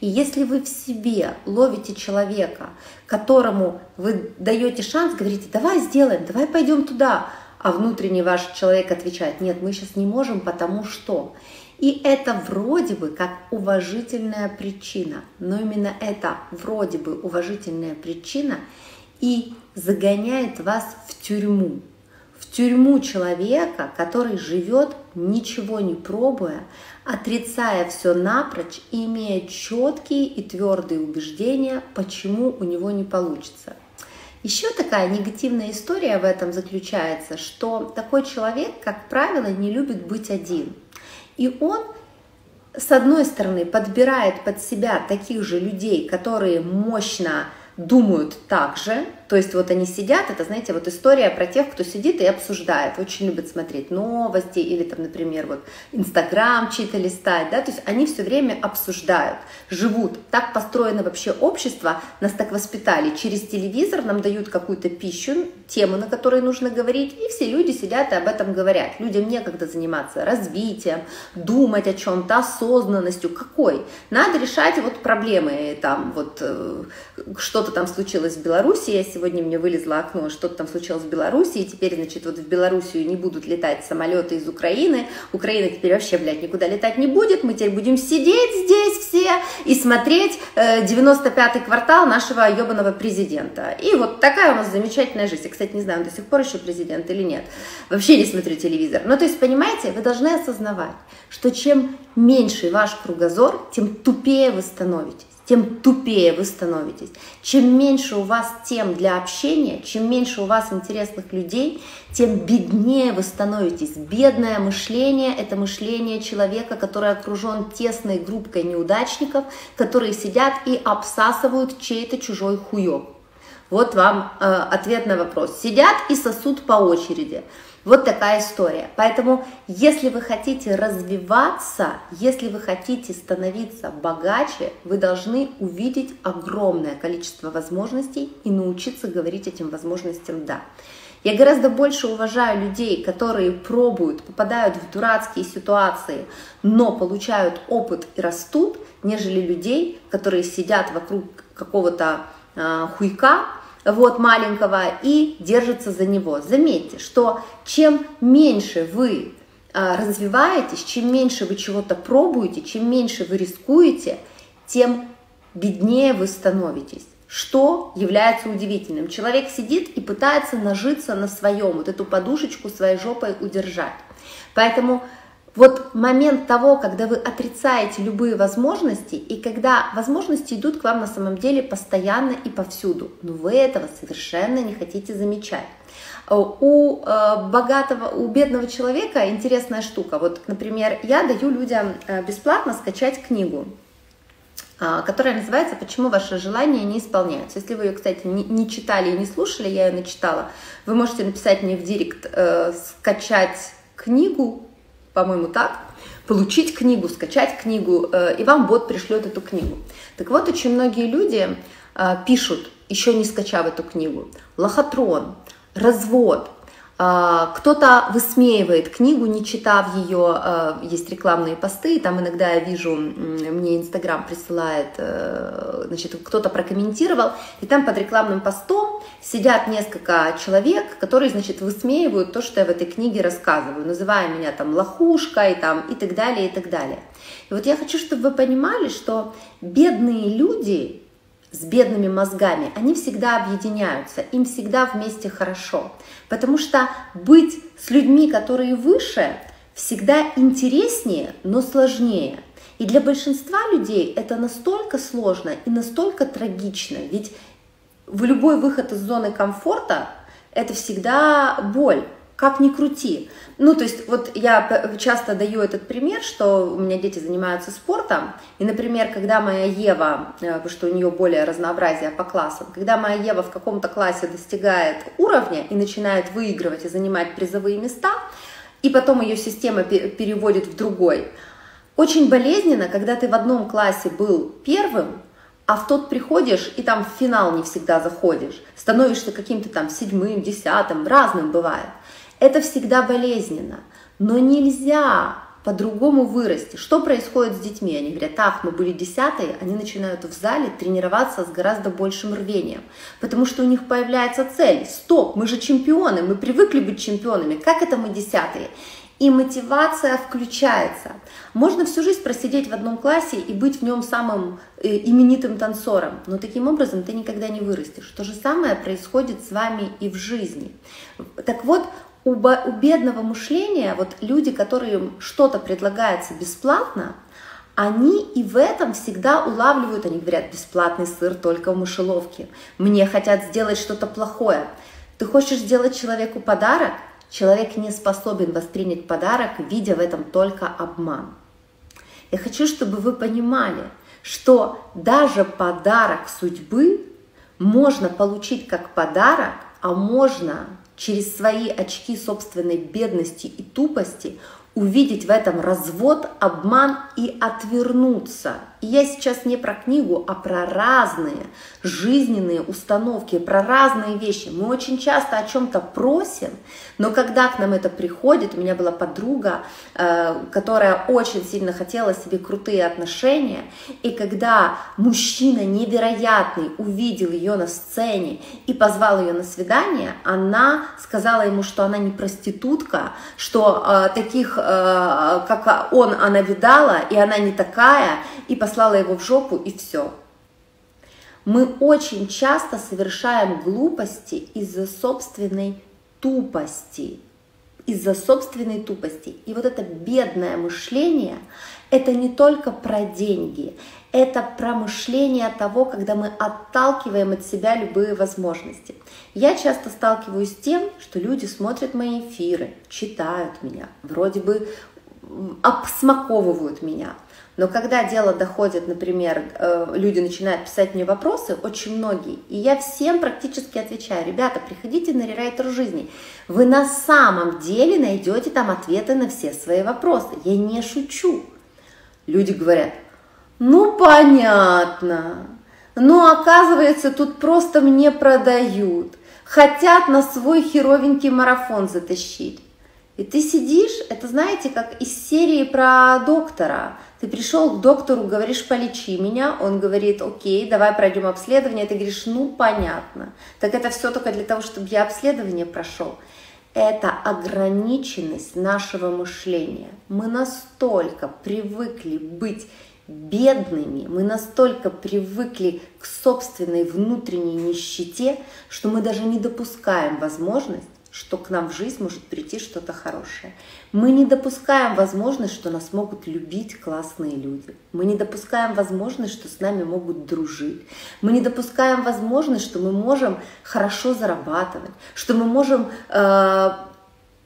И если вы в себе ловите человека, которому вы даете шанс, говорите, давай сделаем, давай пойдем туда, а внутренний ваш человек отвечает, нет, мы сейчас не можем, потому что. И это вроде бы как уважительная причина, но именно это вроде бы уважительная причина и загоняет вас в тюрьму в тюрьму человека, который живет, ничего не пробуя, отрицая все напрочь и имея четкие и твердые убеждения, почему у него не получится. Еще такая негативная история в этом заключается, что такой человек, как правило, не любит быть один. И он, с одной стороны, подбирает под себя таких же людей, которые мощно думают так же, То есть вот они сидят, это, знаете, вот история про тех, кто сидит и обсуждает, очень любят смотреть новости или там, например, вот Инстаграм чей-то листать, да, то есть они все время обсуждают, живут. Так построено вообще общество, нас так воспитали. Через телевизор нам дают какую-то пищу, тему, на которой нужно говорить, и все люди сидят и об этом говорят. Людям некогда заниматься развитием, думать о чем-то, осознанностью. Какой? Надо решать вот проблемы, там вот э, что-то там случилось в Беларуси, сегодня мне вылезло окно, что-то там случилось в Беларуси, и теперь, значит, вот в Белоруссию не будут летать самолеты из Украины, Украина теперь вообще, блядь, никуда летать не будет, мы теперь будем сидеть здесь все и смотреть э, 95-й квартал нашего ебаного президента. И вот такая у нас замечательная жизнь. Я, кстати, не знаю, он до сих пор еще президент или нет. Вообще не смотрю телевизор. Ну, то есть, понимаете, вы должны осознавать, что чем меньше ваш кругозор, тем тупее вы становитесь тем тупее вы становитесь. Чем меньше у вас тем для общения, чем меньше у вас интересных людей, тем беднее вы становитесь. Бедное мышление – это мышление человека, который окружен тесной группкой неудачников, которые сидят и обсасывают чей-то чужой хуёк. Вот вам э, ответ на вопрос. Сидят и сосут по очереди. Вот такая история. Поэтому, если вы хотите развиваться, если вы хотите становиться богаче, вы должны увидеть огромное количество возможностей и научиться говорить этим возможностям «да». Я гораздо больше уважаю людей, которые пробуют, попадают в дурацкие ситуации, но получают опыт и растут, нежели людей, которые сидят вокруг какого-то э, хуйка, вот маленького и держится за него. Заметьте, что чем меньше вы а, развиваетесь, чем меньше вы чего-то пробуете, чем меньше вы рискуете, тем беднее вы становитесь. Что является удивительным? Человек сидит и пытается нажиться на своем, вот эту подушечку своей жопой удержать. Поэтому вот момент того, когда вы отрицаете любые возможности, и когда возможности идут к вам на самом деле постоянно и повсюду, но вы этого совершенно не хотите замечать. У э, богатого, у бедного человека интересная штука. Вот, например, я даю людям э, бесплатно скачать книгу а, которая называется «Почему ваши желания не исполняются». Если вы ее, кстати, не, читали и не слушали, я ее начитала, вы можете написать мне в директ э, «Скачать книгу по-моему, так, получить книгу, скачать книгу, э, и вам бот пришлет эту книгу. Так вот, очень многие люди э, пишут, еще не скачав эту книгу, лохотрон, развод, кто-то высмеивает книгу, не читав ее, а, есть рекламные посты, там иногда я вижу, мне Инстаграм присылает, э, значит, кто-то прокомментировал, и там под рекламным постом сидят несколько человек, которые, значит, высмеивают то, что я в этой книге рассказываю, называя меня там лохушкой там, и так далее, и так далее. И вот я хочу, чтобы вы понимали, что бедные люди, с бедными мозгами, они всегда объединяются, им всегда вместе хорошо. Потому что быть с людьми, которые выше, всегда интереснее, но сложнее. И для большинства людей это настолько сложно и настолько трагично, ведь в любой выход из зоны комфорта это всегда боль как ни крути. Ну, то есть, вот я часто даю этот пример, что у меня дети занимаются спортом, и, например, когда моя Ева, э, потому что у нее более разнообразие по классам, когда моя Ева в каком-то классе достигает уровня и начинает выигрывать и занимать призовые места, и потом ее система переводит в другой, очень болезненно, когда ты в одном классе был первым, а в тот приходишь и там в финал не всегда заходишь, становишься каким-то там седьмым, десятым, разным бывает. Это всегда болезненно, но нельзя по-другому вырасти. Что происходит с детьми? Они говорят, так, мы были десятые, они начинают в зале тренироваться с гораздо большим рвением, потому что у них появляется цель. Стоп, мы же чемпионы, мы привыкли быть чемпионами, как это мы десятые? И мотивация включается. Можно всю жизнь просидеть в одном классе и быть в нем самым э, именитым танцором, но таким образом ты никогда не вырастешь. То же самое происходит с вами и в жизни. Так вот, у, у бедного мышления, вот люди, которым что-то предлагается бесплатно, они и в этом всегда улавливают, они говорят, бесплатный сыр только в мышеловке, мне хотят сделать что-то плохое. Ты хочешь сделать человеку подарок? Человек не способен воспринять подарок, видя в этом только обман. Я хочу, чтобы вы понимали, что даже подарок судьбы можно получить как подарок, а можно через свои очки собственной бедности и тупости увидеть в этом развод, обман и отвернуться – и я сейчас не про книгу, а про разные жизненные установки, про разные вещи. Мы очень часто о чем-то просим, но когда к нам это приходит, у меня была подруга, э, которая очень сильно хотела себе крутые отношения, и когда мужчина невероятный увидел ее на сцене и позвал ее на свидание, она сказала ему, что она не проститутка, что э, таких, э, как он, она видала, и она не такая, и послала послала его в жопу и все. Мы очень часто совершаем глупости из-за собственной тупости. Из-за собственной тупости. И вот это бедное мышление, это не только про деньги, это про мышление того, когда мы отталкиваем от себя любые возможности. Я часто сталкиваюсь с тем, что люди смотрят мои эфиры, читают меня, вроде бы обсмаковывают меня, но когда дело доходит, например, э, люди начинают писать мне вопросы, очень многие, и я всем практически отвечаю, ребята, приходите на рерайтер жизни, вы на самом деле найдете там ответы на все свои вопросы, я не шучу. Люди говорят, ну понятно, но оказывается тут просто мне продают, хотят на свой херовенький марафон затащить. И ты сидишь, это знаете, как из серии про доктора. Ты пришел к доктору, говоришь, полечи меня, он говорит, окей, давай пройдем обследование, ты говоришь, ну понятно. Так это все только для того, чтобы я обследование прошел. Это ограниченность нашего мышления. Мы настолько привыкли быть бедными, мы настолько привыкли к собственной внутренней нищете, что мы даже не допускаем возможность что к нам в жизнь может прийти что-то хорошее. Мы не допускаем возможность, что нас могут любить классные люди. Мы не допускаем возможность, что с нами могут дружить. Мы не допускаем возможность, что мы можем хорошо зарабатывать, что мы можем э,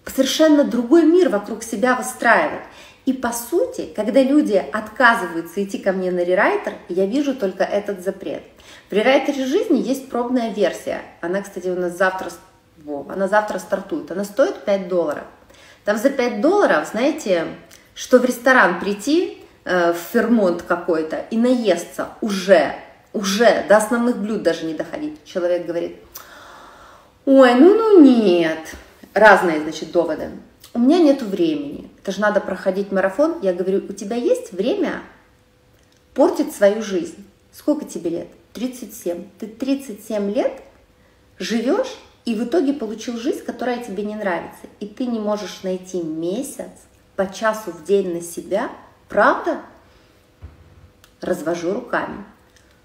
совершенно другой мир вокруг себя выстраивать. И по сути, когда люди отказываются идти ко мне на рерайтер, я вижу только этот запрет. В рерайтере жизни есть пробная версия. Она, кстати, у нас завтра во, она завтра стартует. Она стоит 5 долларов. Там за 5 долларов, знаете, что в ресторан прийти, э, в Фермонт какой-то, и наесться уже, уже, до основных блюд даже не доходить. Человек говорит, ой, ну, ну нет. Разные, значит, доводы. У меня нет времени. Это же надо проходить марафон. Я говорю, у тебя есть время портить свою жизнь. Сколько тебе лет? 37. Ты 37 лет живешь и в итоге получил жизнь, которая тебе не нравится. И ты не можешь найти месяц по часу в день на себя. Правда? Развожу руками.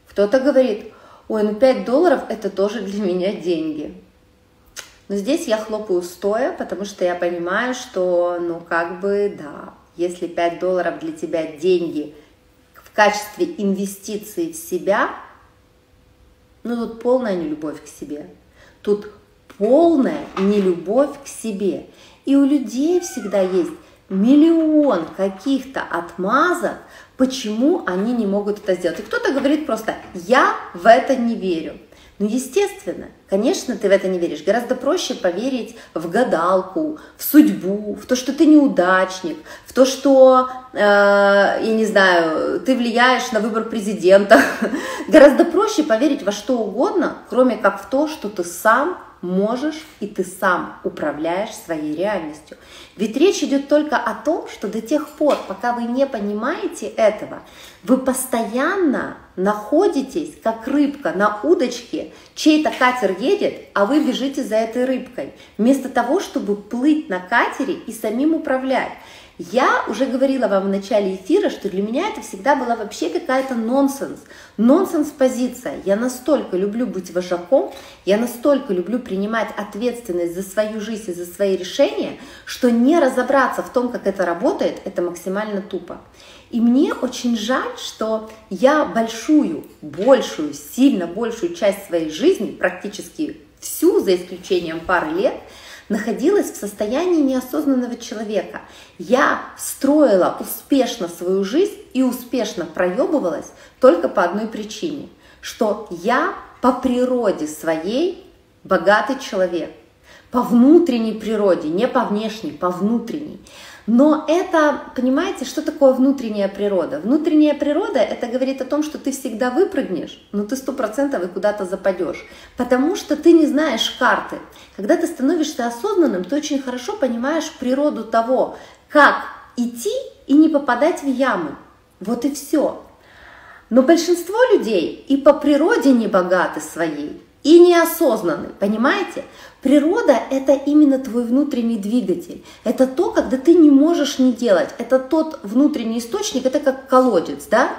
Кто-то говорит, ой, ну 5 долларов это тоже для меня деньги. Но здесь я хлопаю стоя, потому что я понимаю, что, ну, как бы, да, если 5 долларов для тебя деньги в качестве инвестиции в себя, ну, тут полная нелюбовь к себе. Тут полная нелюбовь к себе. И у людей всегда есть миллион каких-то отмазок, почему они не могут это сделать. И кто-то говорит просто, я в это не верю. Ну, естественно, конечно, ты в это не веришь. Гораздо проще поверить в гадалку, в судьбу, в то, что ты неудачник, в то, что, э, я не знаю, ты влияешь на выбор президента. Гораздо проще поверить во что угодно, кроме как в то, что ты сам можешь и ты сам управляешь своей реальностью. Ведь речь идет только о том, что до тех пор, пока вы не понимаете этого, вы постоянно находитесь, как рыбка на удочке, чей-то катер едет, а вы бежите за этой рыбкой, вместо того, чтобы плыть на катере и самим управлять. Я уже говорила вам в начале эфира, что для меня это всегда была вообще какая-то нонсенс. Нонсенс-позиция. Я настолько люблю быть вожаком, я настолько люблю принимать ответственность за свою жизнь и за свои решения, что не разобраться в том, как это работает, это максимально тупо. И мне очень жаль, что я большую, большую, сильно большую часть своей жизни, практически всю, за исключением пары лет, находилась в состоянии неосознанного человека. Я строила успешно свою жизнь и успешно проебывалась только по одной причине, что я по природе своей богатый человек, по внутренней природе, не по внешней, по внутренней. Но это, понимаете, что такое внутренняя природа? Внутренняя природа, это говорит о том, что ты всегда выпрыгнешь, но ты сто процентов и куда-то западешь, потому что ты не знаешь карты. Когда ты становишься осознанным, ты очень хорошо понимаешь природу того, как идти и не попадать в яму. Вот и все. Но большинство людей и по природе не богаты своей, и неосознанны, понимаете? Природа – это именно твой внутренний двигатель. Это то, когда ты не можешь не делать. Это тот внутренний источник, это как колодец, да?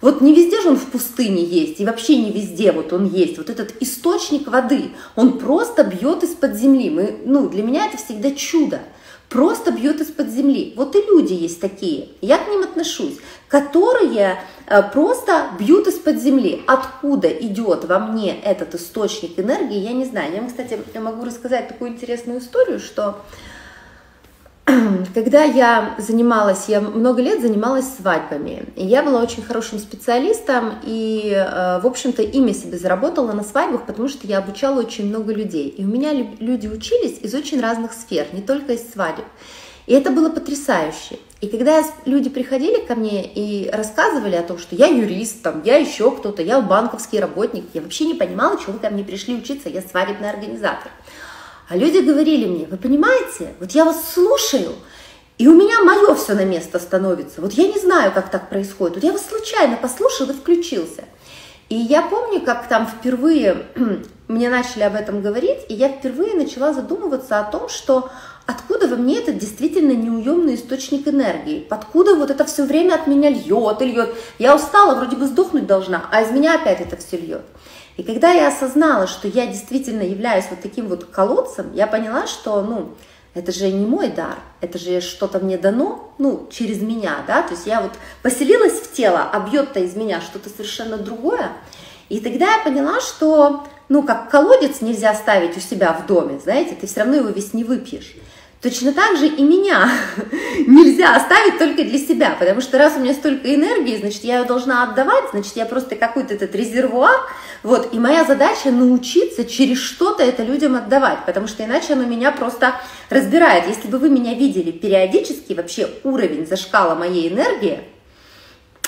Вот не везде же он в пустыне есть, и вообще не везде вот он есть. Вот этот источник воды, он просто бьет из-под земли. Мы, ну, для меня это всегда чудо просто бьет из-под земли. Вот и люди есть такие, я к ним отношусь, которые э, просто бьют из-под земли. Откуда идет во мне этот источник энергии, я не знаю. Я кстати, могу рассказать такую интересную историю, что когда я занималась, я много лет занималась свадьбами, и я была очень хорошим специалистом, и, э, в общем-то, имя себе заработала на свадьбах, потому что я обучала очень много людей. И у меня люди учились из очень разных сфер, не только из свадеб. И это было потрясающе. И когда люди приходили ко мне и рассказывали о том, что я юрист, там, я еще кто-то, я банковский работник, я вообще не понимала, чего вы ко мне пришли учиться, я свадебный организатор. А люди говорили мне, вы понимаете, вот я вас слушаю, и у меня мое все на место становится. Вот я не знаю, как так происходит. Вот я вас случайно послушал и включился. И я помню, как там впервые мне начали об этом говорить, и я впервые начала задумываться о том, что откуда во мне этот действительно неуемный источник энергии, откуда вот это все время от меня льет и льет. Я устала, вроде бы сдохнуть должна, а из меня опять это все льет. И когда я осознала, что я действительно являюсь вот таким вот колодцем, я поняла, что, ну, это же не мой дар, это же что-то мне дано, ну, через меня, да, то есть я вот поселилась в тело, а бьет-то из меня что-то совершенно другое. И тогда я поняла, что, ну, как колодец нельзя ставить у себя в доме, знаете, ты все равно его весь не выпьешь. Точно так же и меня нельзя оставить только для себя, потому что раз у меня столько энергии, значит, я ее должна отдавать, значит, я просто какой-то этот резервуар, вот, и моя задача научиться через что-то это людям отдавать, потому что иначе оно меня просто разбирает. Если бы вы меня видели периодически, вообще уровень зашкала моей энергии,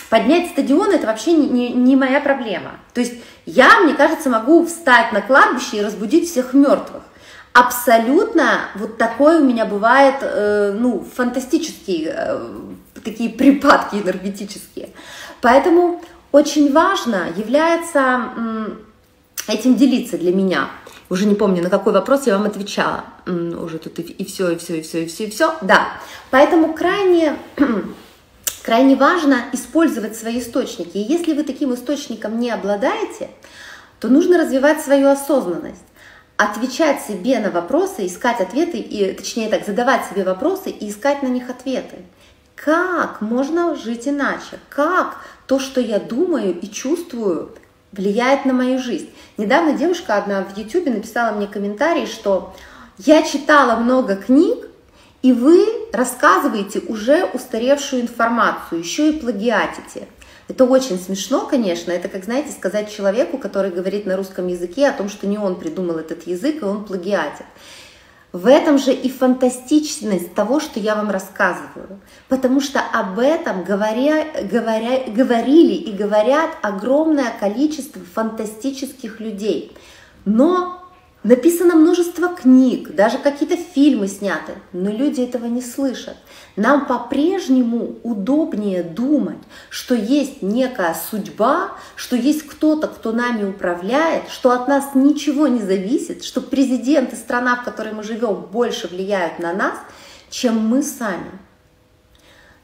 поднять стадион это вообще не, не, не моя проблема. То есть я, мне кажется, могу встать на кладбище и разбудить всех мертвых абсолютно вот такое у меня бывает, э, ну, фантастические э, такие припадки энергетические. Поэтому очень важно является э, этим делиться для меня. Уже не помню, на какой вопрос я вам отвечала. Уже тут и, и все, и все, и все, и все, и все. Да. Поэтому крайне крайне важно использовать свои источники. И если вы таким источником не обладаете, то нужно развивать свою осознанность отвечать себе на вопросы, искать ответы, и, точнее так, задавать себе вопросы и искать на них ответы. Как можно жить иначе? Как то, что я думаю и чувствую, влияет на мою жизнь? Недавно девушка одна в YouTube написала мне комментарий, что я читала много книг, и вы рассказываете уже устаревшую информацию, еще и плагиатите. Это очень смешно, конечно. Это как, знаете, сказать человеку, который говорит на русском языке о том, что не он придумал этот язык, и он плагиатит. В этом же и фантастичность того, что я вам рассказываю. Потому что об этом говоря, говоря, говорили и говорят огромное количество фантастических людей. Но Написано множество книг, даже какие-то фильмы сняты, но люди этого не слышат. Нам по-прежнему удобнее думать, что есть некая судьба, что есть кто-то, кто нами управляет, что от нас ничего не зависит, что президент и страна, в которой мы живем, больше влияют на нас, чем мы сами.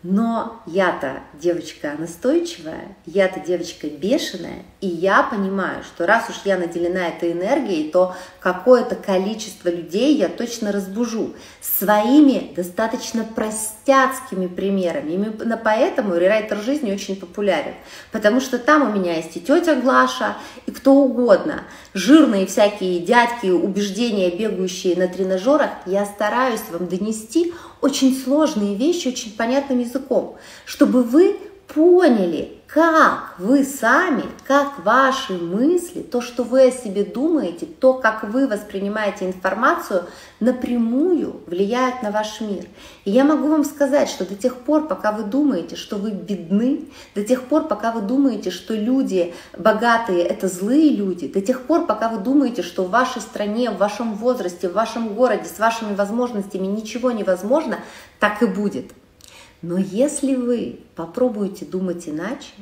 Но я-то девочка настойчивая, я-то девочка бешеная, и я понимаю, что раз уж я наделена этой энергией, то какое-то количество людей я точно разбужу своими достаточно простяцкими примерами. Именно поэтому рерайтер жизни очень популярен, потому что там у меня есть и тетя Глаша, и кто угодно. Жирные всякие дядьки, убеждения, бегающие на тренажерах, я стараюсь вам донести очень сложные вещи очень понятным языком, чтобы вы поняли, как вы сами, как ваши мысли, то, что вы о себе думаете, то, как вы воспринимаете информацию, напрямую влияют на ваш мир. И я могу вам сказать, что до тех пор, пока вы думаете, что вы бедны, до тех пор, пока вы думаете, что люди богатые – это злые люди, до тех пор, пока вы думаете, что в вашей стране, в вашем возрасте, в вашем городе с вашими возможностями ничего невозможно, так и будет – но если вы попробуете думать иначе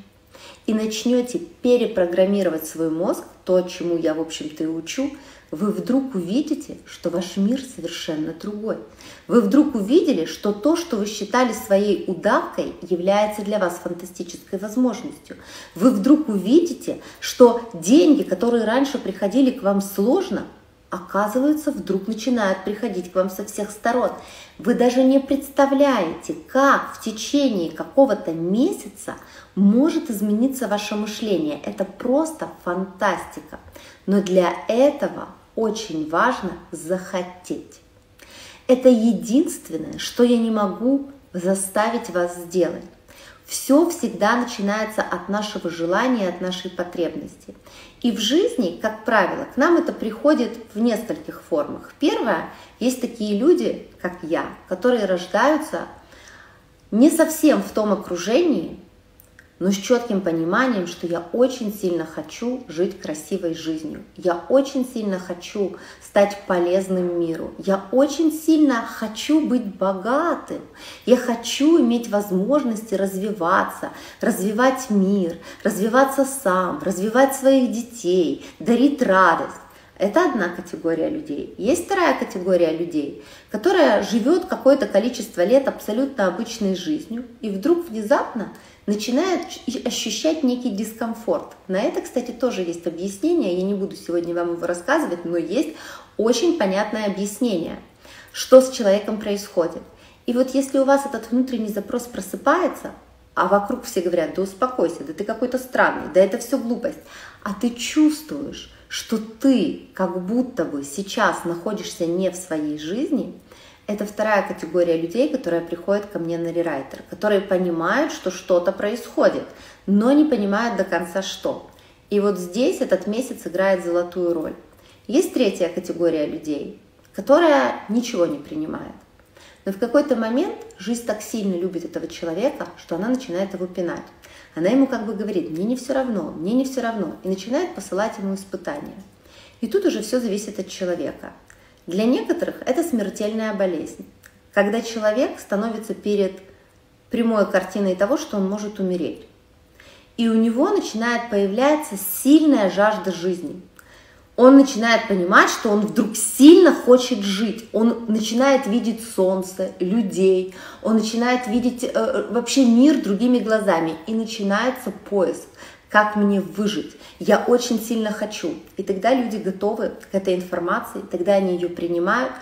и начнете перепрограммировать свой мозг, то, чему я, в общем-то, и учу, вы вдруг увидите, что ваш мир совершенно другой. Вы вдруг увидели, что то, что вы считали своей удавкой, является для вас фантастической возможностью. Вы вдруг увидите, что деньги, которые раньше приходили к вам сложно, оказывается, вдруг начинают приходить к вам со всех сторон. Вы даже не представляете, как в течение какого-то месяца может измениться ваше мышление. Это просто фантастика. Но для этого очень важно захотеть. Это единственное, что я не могу заставить вас сделать. Все всегда начинается от нашего желания, от нашей потребности. И в жизни, как правило, к нам это приходит в нескольких формах. Первое, есть такие люди, как я, которые рождаются не совсем в том окружении, но с четким пониманием, что я очень сильно хочу жить красивой жизнью. Я очень сильно хочу стать полезным миру. Я очень сильно хочу быть богатым. Я хочу иметь возможности развиваться, развивать мир, развиваться сам, развивать своих детей, дарить радость. Это одна категория людей. Есть вторая категория людей, которая живет какое-то количество лет абсолютно обычной жизнью, и вдруг внезапно начинает ощущать некий дискомфорт. На это, кстати, тоже есть объяснение, я не буду сегодня вам его рассказывать, но есть очень понятное объяснение, что с человеком происходит. И вот если у вас этот внутренний запрос просыпается, а вокруг все говорят, да успокойся, да ты какой-то странный, да это все глупость, а ты чувствуешь, что ты как будто бы сейчас находишься не в своей жизни, это вторая категория людей, которая приходит ко мне на рерайтер, которые понимают, что что-то происходит, но не понимают до конца что. И вот здесь этот месяц играет золотую роль. Есть третья категория людей, которая ничего не принимает. Но в какой-то момент жизнь так сильно любит этого человека, что она начинает его пинать. Она ему как бы говорит, мне не все равно, мне не все равно, и начинает посылать ему испытания. И тут уже все зависит от человека. Для некоторых это смертельная болезнь, когда человек становится перед прямой картиной того, что он может умереть. И у него начинает появляться сильная жажда жизни. Он начинает понимать, что он вдруг сильно хочет жить. Он начинает видеть солнце, людей, он начинает видеть э, вообще мир другими глазами. И начинается поиск как мне выжить. Я очень сильно хочу. И тогда люди готовы к этой информации, тогда они ее принимают,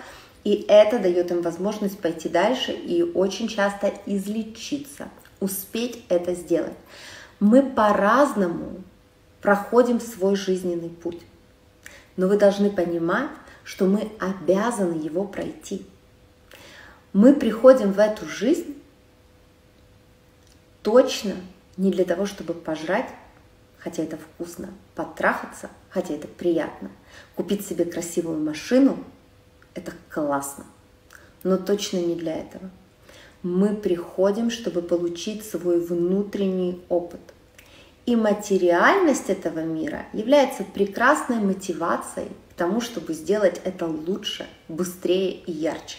и это дает им возможность пойти дальше и очень часто излечиться, успеть это сделать. Мы по-разному проходим свой жизненный путь. Но вы должны понимать, что мы обязаны его пройти. Мы приходим в эту жизнь точно не для того, чтобы пожрать хотя это вкусно, потрахаться, хотя это приятно, купить себе красивую машину, это классно, но точно не для этого. Мы приходим, чтобы получить свой внутренний опыт. И материальность этого мира является прекрасной мотивацией к тому, чтобы сделать это лучше, быстрее и ярче.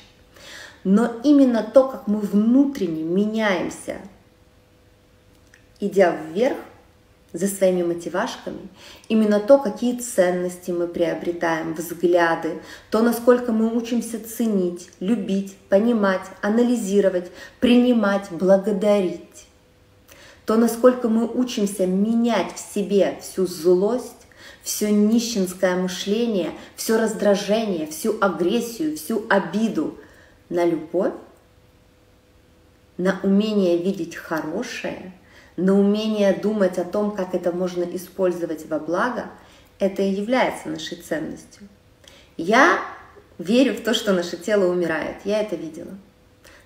Но именно то, как мы внутренне меняемся, идя вверх, за своими мотивашками, именно то, какие ценности мы приобретаем, взгляды, то, насколько мы учимся ценить, любить, понимать, анализировать, принимать, благодарить, то, насколько мы учимся менять в себе всю злость, все нищенское мышление, все раздражение, всю агрессию, всю обиду на любовь, на умение видеть хорошее – но умение думать о том, как это можно использовать во благо, это и является нашей ценностью. Я верю в то, что наше тело умирает, я это видела.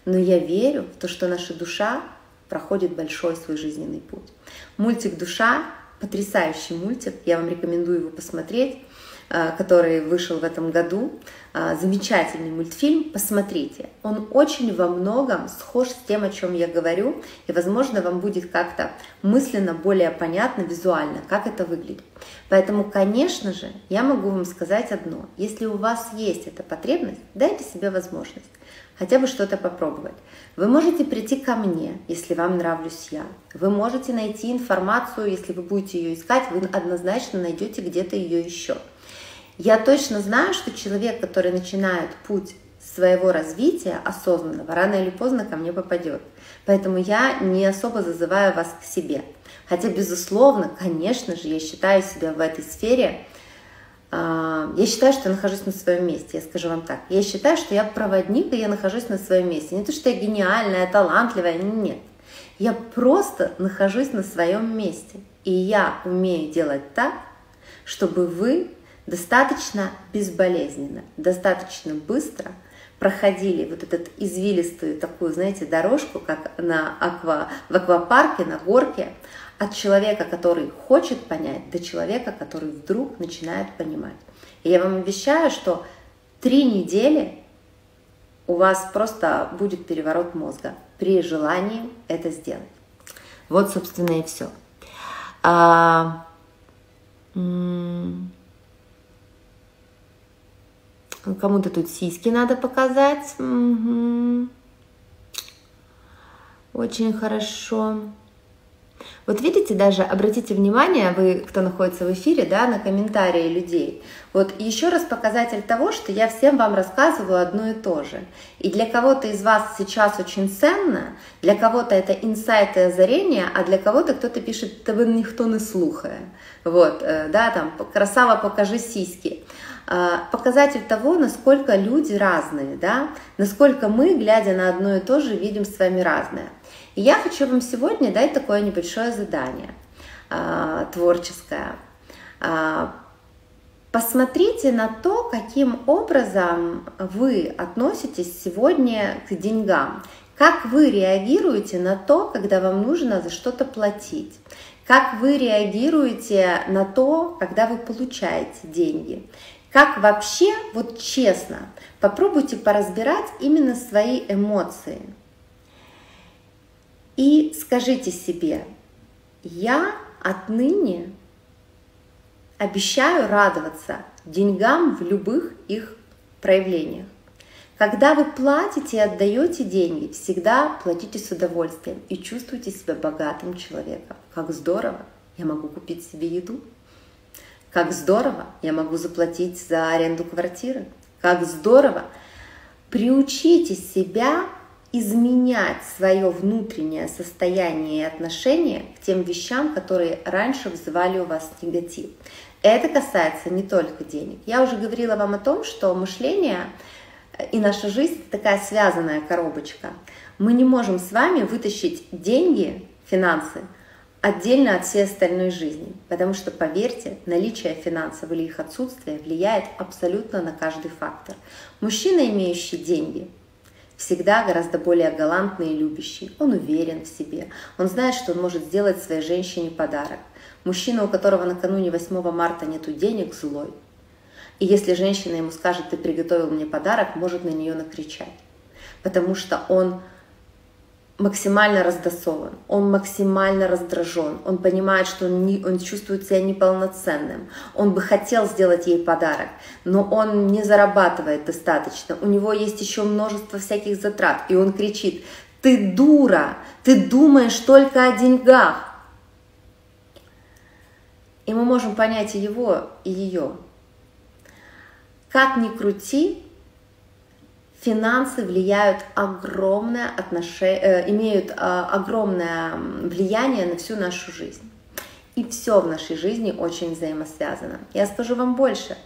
Но я верю в то, что наша душа проходит большой свой жизненный путь. Мультик «Душа» — потрясающий мультик, я вам рекомендую его посмотреть. Э, который вышел в этом году. Э, замечательный мультфильм, посмотрите. Он очень во многом схож с тем, о чем я говорю, и, возможно, вам будет как-то мысленно более понятно, визуально, как это выглядит. Поэтому, конечно же, я могу вам сказать одно. Если у вас есть эта потребность, дайте себе возможность хотя бы что-то попробовать. Вы можете прийти ко мне, если вам нравлюсь я. Вы можете найти информацию, если вы будете ее искать, вы однозначно найдете где-то ее еще. Я точно знаю, что человек, который начинает путь своего развития осознанного, рано или поздно ко мне попадет. Поэтому я не особо зазываю вас к себе. Хотя, безусловно, конечно же, я считаю себя в этой сфере, а, я считаю, что я нахожусь на своем месте, я скажу вам так. Я считаю, что я проводник, и я нахожусь на своем месте. Не то, что я гениальная, талантливая, нет. Я просто нахожусь на своем месте. И я умею делать так, чтобы вы достаточно безболезненно, достаточно быстро проходили вот этот извилистую такую, знаете, дорожку, как на аква, в аквапарке, на горке, от человека, который хочет понять, до человека, который вдруг начинает понимать. И я вам обещаю, что три недели у вас просто будет переворот мозга при желании это сделать. Вот, собственно, и все. А, Кому-то тут сиськи надо показать. Угу. Очень хорошо. Вот видите, даже обратите внимание, вы, кто находится в эфире, да, на комментарии людей. Вот еще раз показатель того, что я всем вам рассказываю одно и то же. И для кого-то из вас сейчас очень ценно, для кого-то это инсайт и озарение, а для кого-то кто-то пишет, да вы никто не слухая. Вот, э, да, там, красава, покажи сиськи. А, показатель того, насколько люди разные, да, насколько мы, глядя на одно и то же, видим с вами разное. И я хочу вам сегодня дать такое небольшое задание э, творческое. Э, посмотрите на то, каким образом вы относитесь сегодня к деньгам. Как вы реагируете на то, когда вам нужно за что-то платить? Как вы реагируете на то, когда вы получаете деньги? Как вообще, вот честно, попробуйте поразбирать именно свои эмоции. И скажите себе, я отныне обещаю радоваться деньгам в любых их проявлениях. Когда вы платите и отдаете деньги, всегда платите с удовольствием и чувствуйте себя богатым человеком. Как здорово, я могу купить себе еду, как здорово, я могу заплатить за аренду квартиры. Как здорово. Приучите себя изменять свое внутреннее состояние и отношение к тем вещам, которые раньше вызывали у вас негатив. Это касается не только денег. Я уже говорила вам о том, что мышление и наша жизнь такая связанная коробочка. Мы не можем с вами вытащить деньги, финансы отдельно от всей остальной жизни. Потому что, поверьте, наличие финансов или их отсутствие влияет абсолютно на каждый фактор. Мужчина, имеющий деньги, всегда гораздо более галантный и любящий. Он уверен в себе. Он знает, что он может сделать своей женщине подарок. Мужчина, у которого накануне 8 марта нет денег, злой. И если женщина ему скажет, ты приготовил мне подарок, может на нее накричать. Потому что он максимально раздосован, он максимально раздражен, он понимает, что он, не, он чувствует себя неполноценным, он бы хотел сделать ей подарок, но он не зарабатывает достаточно, у него есть еще множество всяких затрат, и он кричит, ты дура, ты думаешь только о деньгах. И мы можем понять и его, и ее. Как ни крути, финансы влияют огромное отношение, э, имеют э, огромное влияние на всю нашу жизнь. И все в нашей жизни очень взаимосвязано. Я скажу вам больше.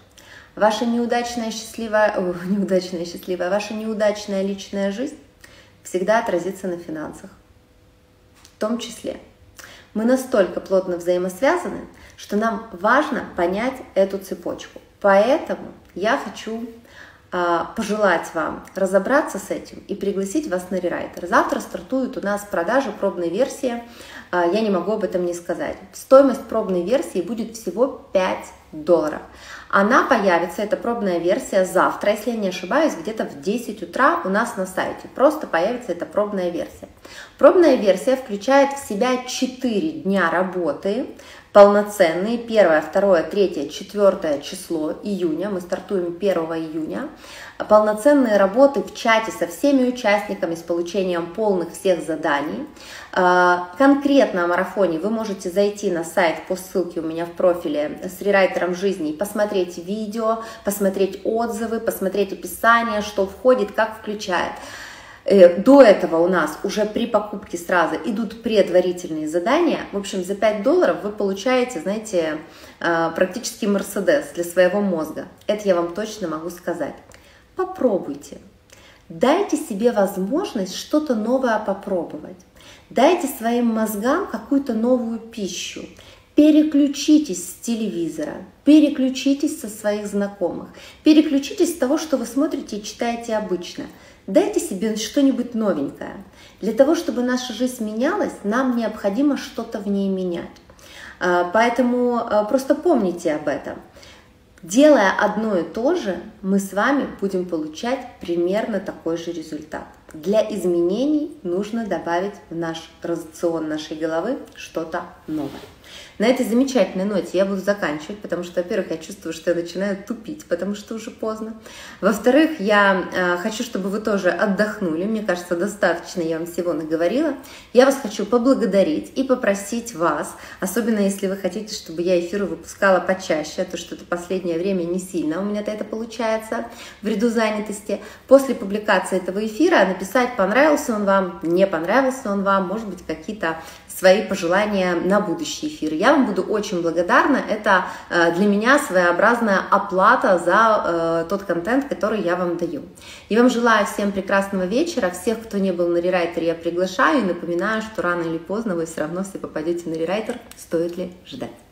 Ваша неудачная счастливая, о, неудачная счастливая, ваша неудачная личная жизнь всегда отразится на финансах. В том числе. Мы настолько плотно взаимосвязаны, что нам важно понять эту цепочку. Поэтому я хочу а, пожелать вам разобраться с этим и пригласить вас на рерайтер. Завтра стартует у нас продажа пробной версии, а, я не могу об этом не сказать. Стоимость пробной версии будет всего 5 долларов. Она появится, эта пробная версия, завтра, если я не ошибаюсь, где-то в 10 утра у нас на сайте. Просто появится эта пробная версия. Пробная версия включает в себя 4 дня работы, полноценные, первое, второе, третье, четвертое число июня, мы стартуем 1 июня, полноценные работы в чате со всеми участниками, с получением полных всех заданий. А, конкретно о марафоне вы можете зайти на сайт по ссылке у меня в профиле с рерайтером жизни и посмотреть видео, посмотреть отзывы, посмотреть описание, что входит, как включает. Э, до этого у нас уже при покупке сразу идут предварительные задания. В общем, за 5 долларов вы получаете, знаете, э, практически Мерседес для своего мозга. Это я вам точно могу сказать. Попробуйте. Дайте себе возможность что-то новое попробовать. Дайте своим мозгам какую-то новую пищу. Переключитесь с телевизора, переключитесь со своих знакомых, переключитесь с того, что вы смотрите и читаете обычно – Дайте себе что-нибудь новенькое. Для того, чтобы наша жизнь менялась, нам необходимо что-то в ней менять. А, поэтому а, просто помните об этом. Делая одно и то же, мы с вами будем получать примерно такой же результат. Для изменений нужно добавить в наш рацион нашей головы что-то новое. На этой замечательной ноте я буду заканчивать, потому что, во-первых, я чувствую, что я начинаю тупить, потому что уже поздно. Во-вторых, я э, хочу, чтобы вы тоже отдохнули. Мне кажется, достаточно я вам всего наговорила. Я вас хочу поблагодарить и попросить вас, особенно если вы хотите, чтобы я эфиры выпускала почаще, а то что-то последнее время не сильно у меня-то это получается в ряду занятости. После публикации этого эфира написать, понравился он вам, не понравился он вам, может быть, какие-то свои пожелания на будущий эфир. Я вам буду очень благодарна. Это э, для меня своеобразная оплата за э, тот контент, который я вам даю. Я вам желаю всем прекрасного вечера. Всех, кто не был на рерайтере, я приглашаю и напоминаю, что рано или поздно вы все равно все попадете на рерайтер. Стоит ли ждать?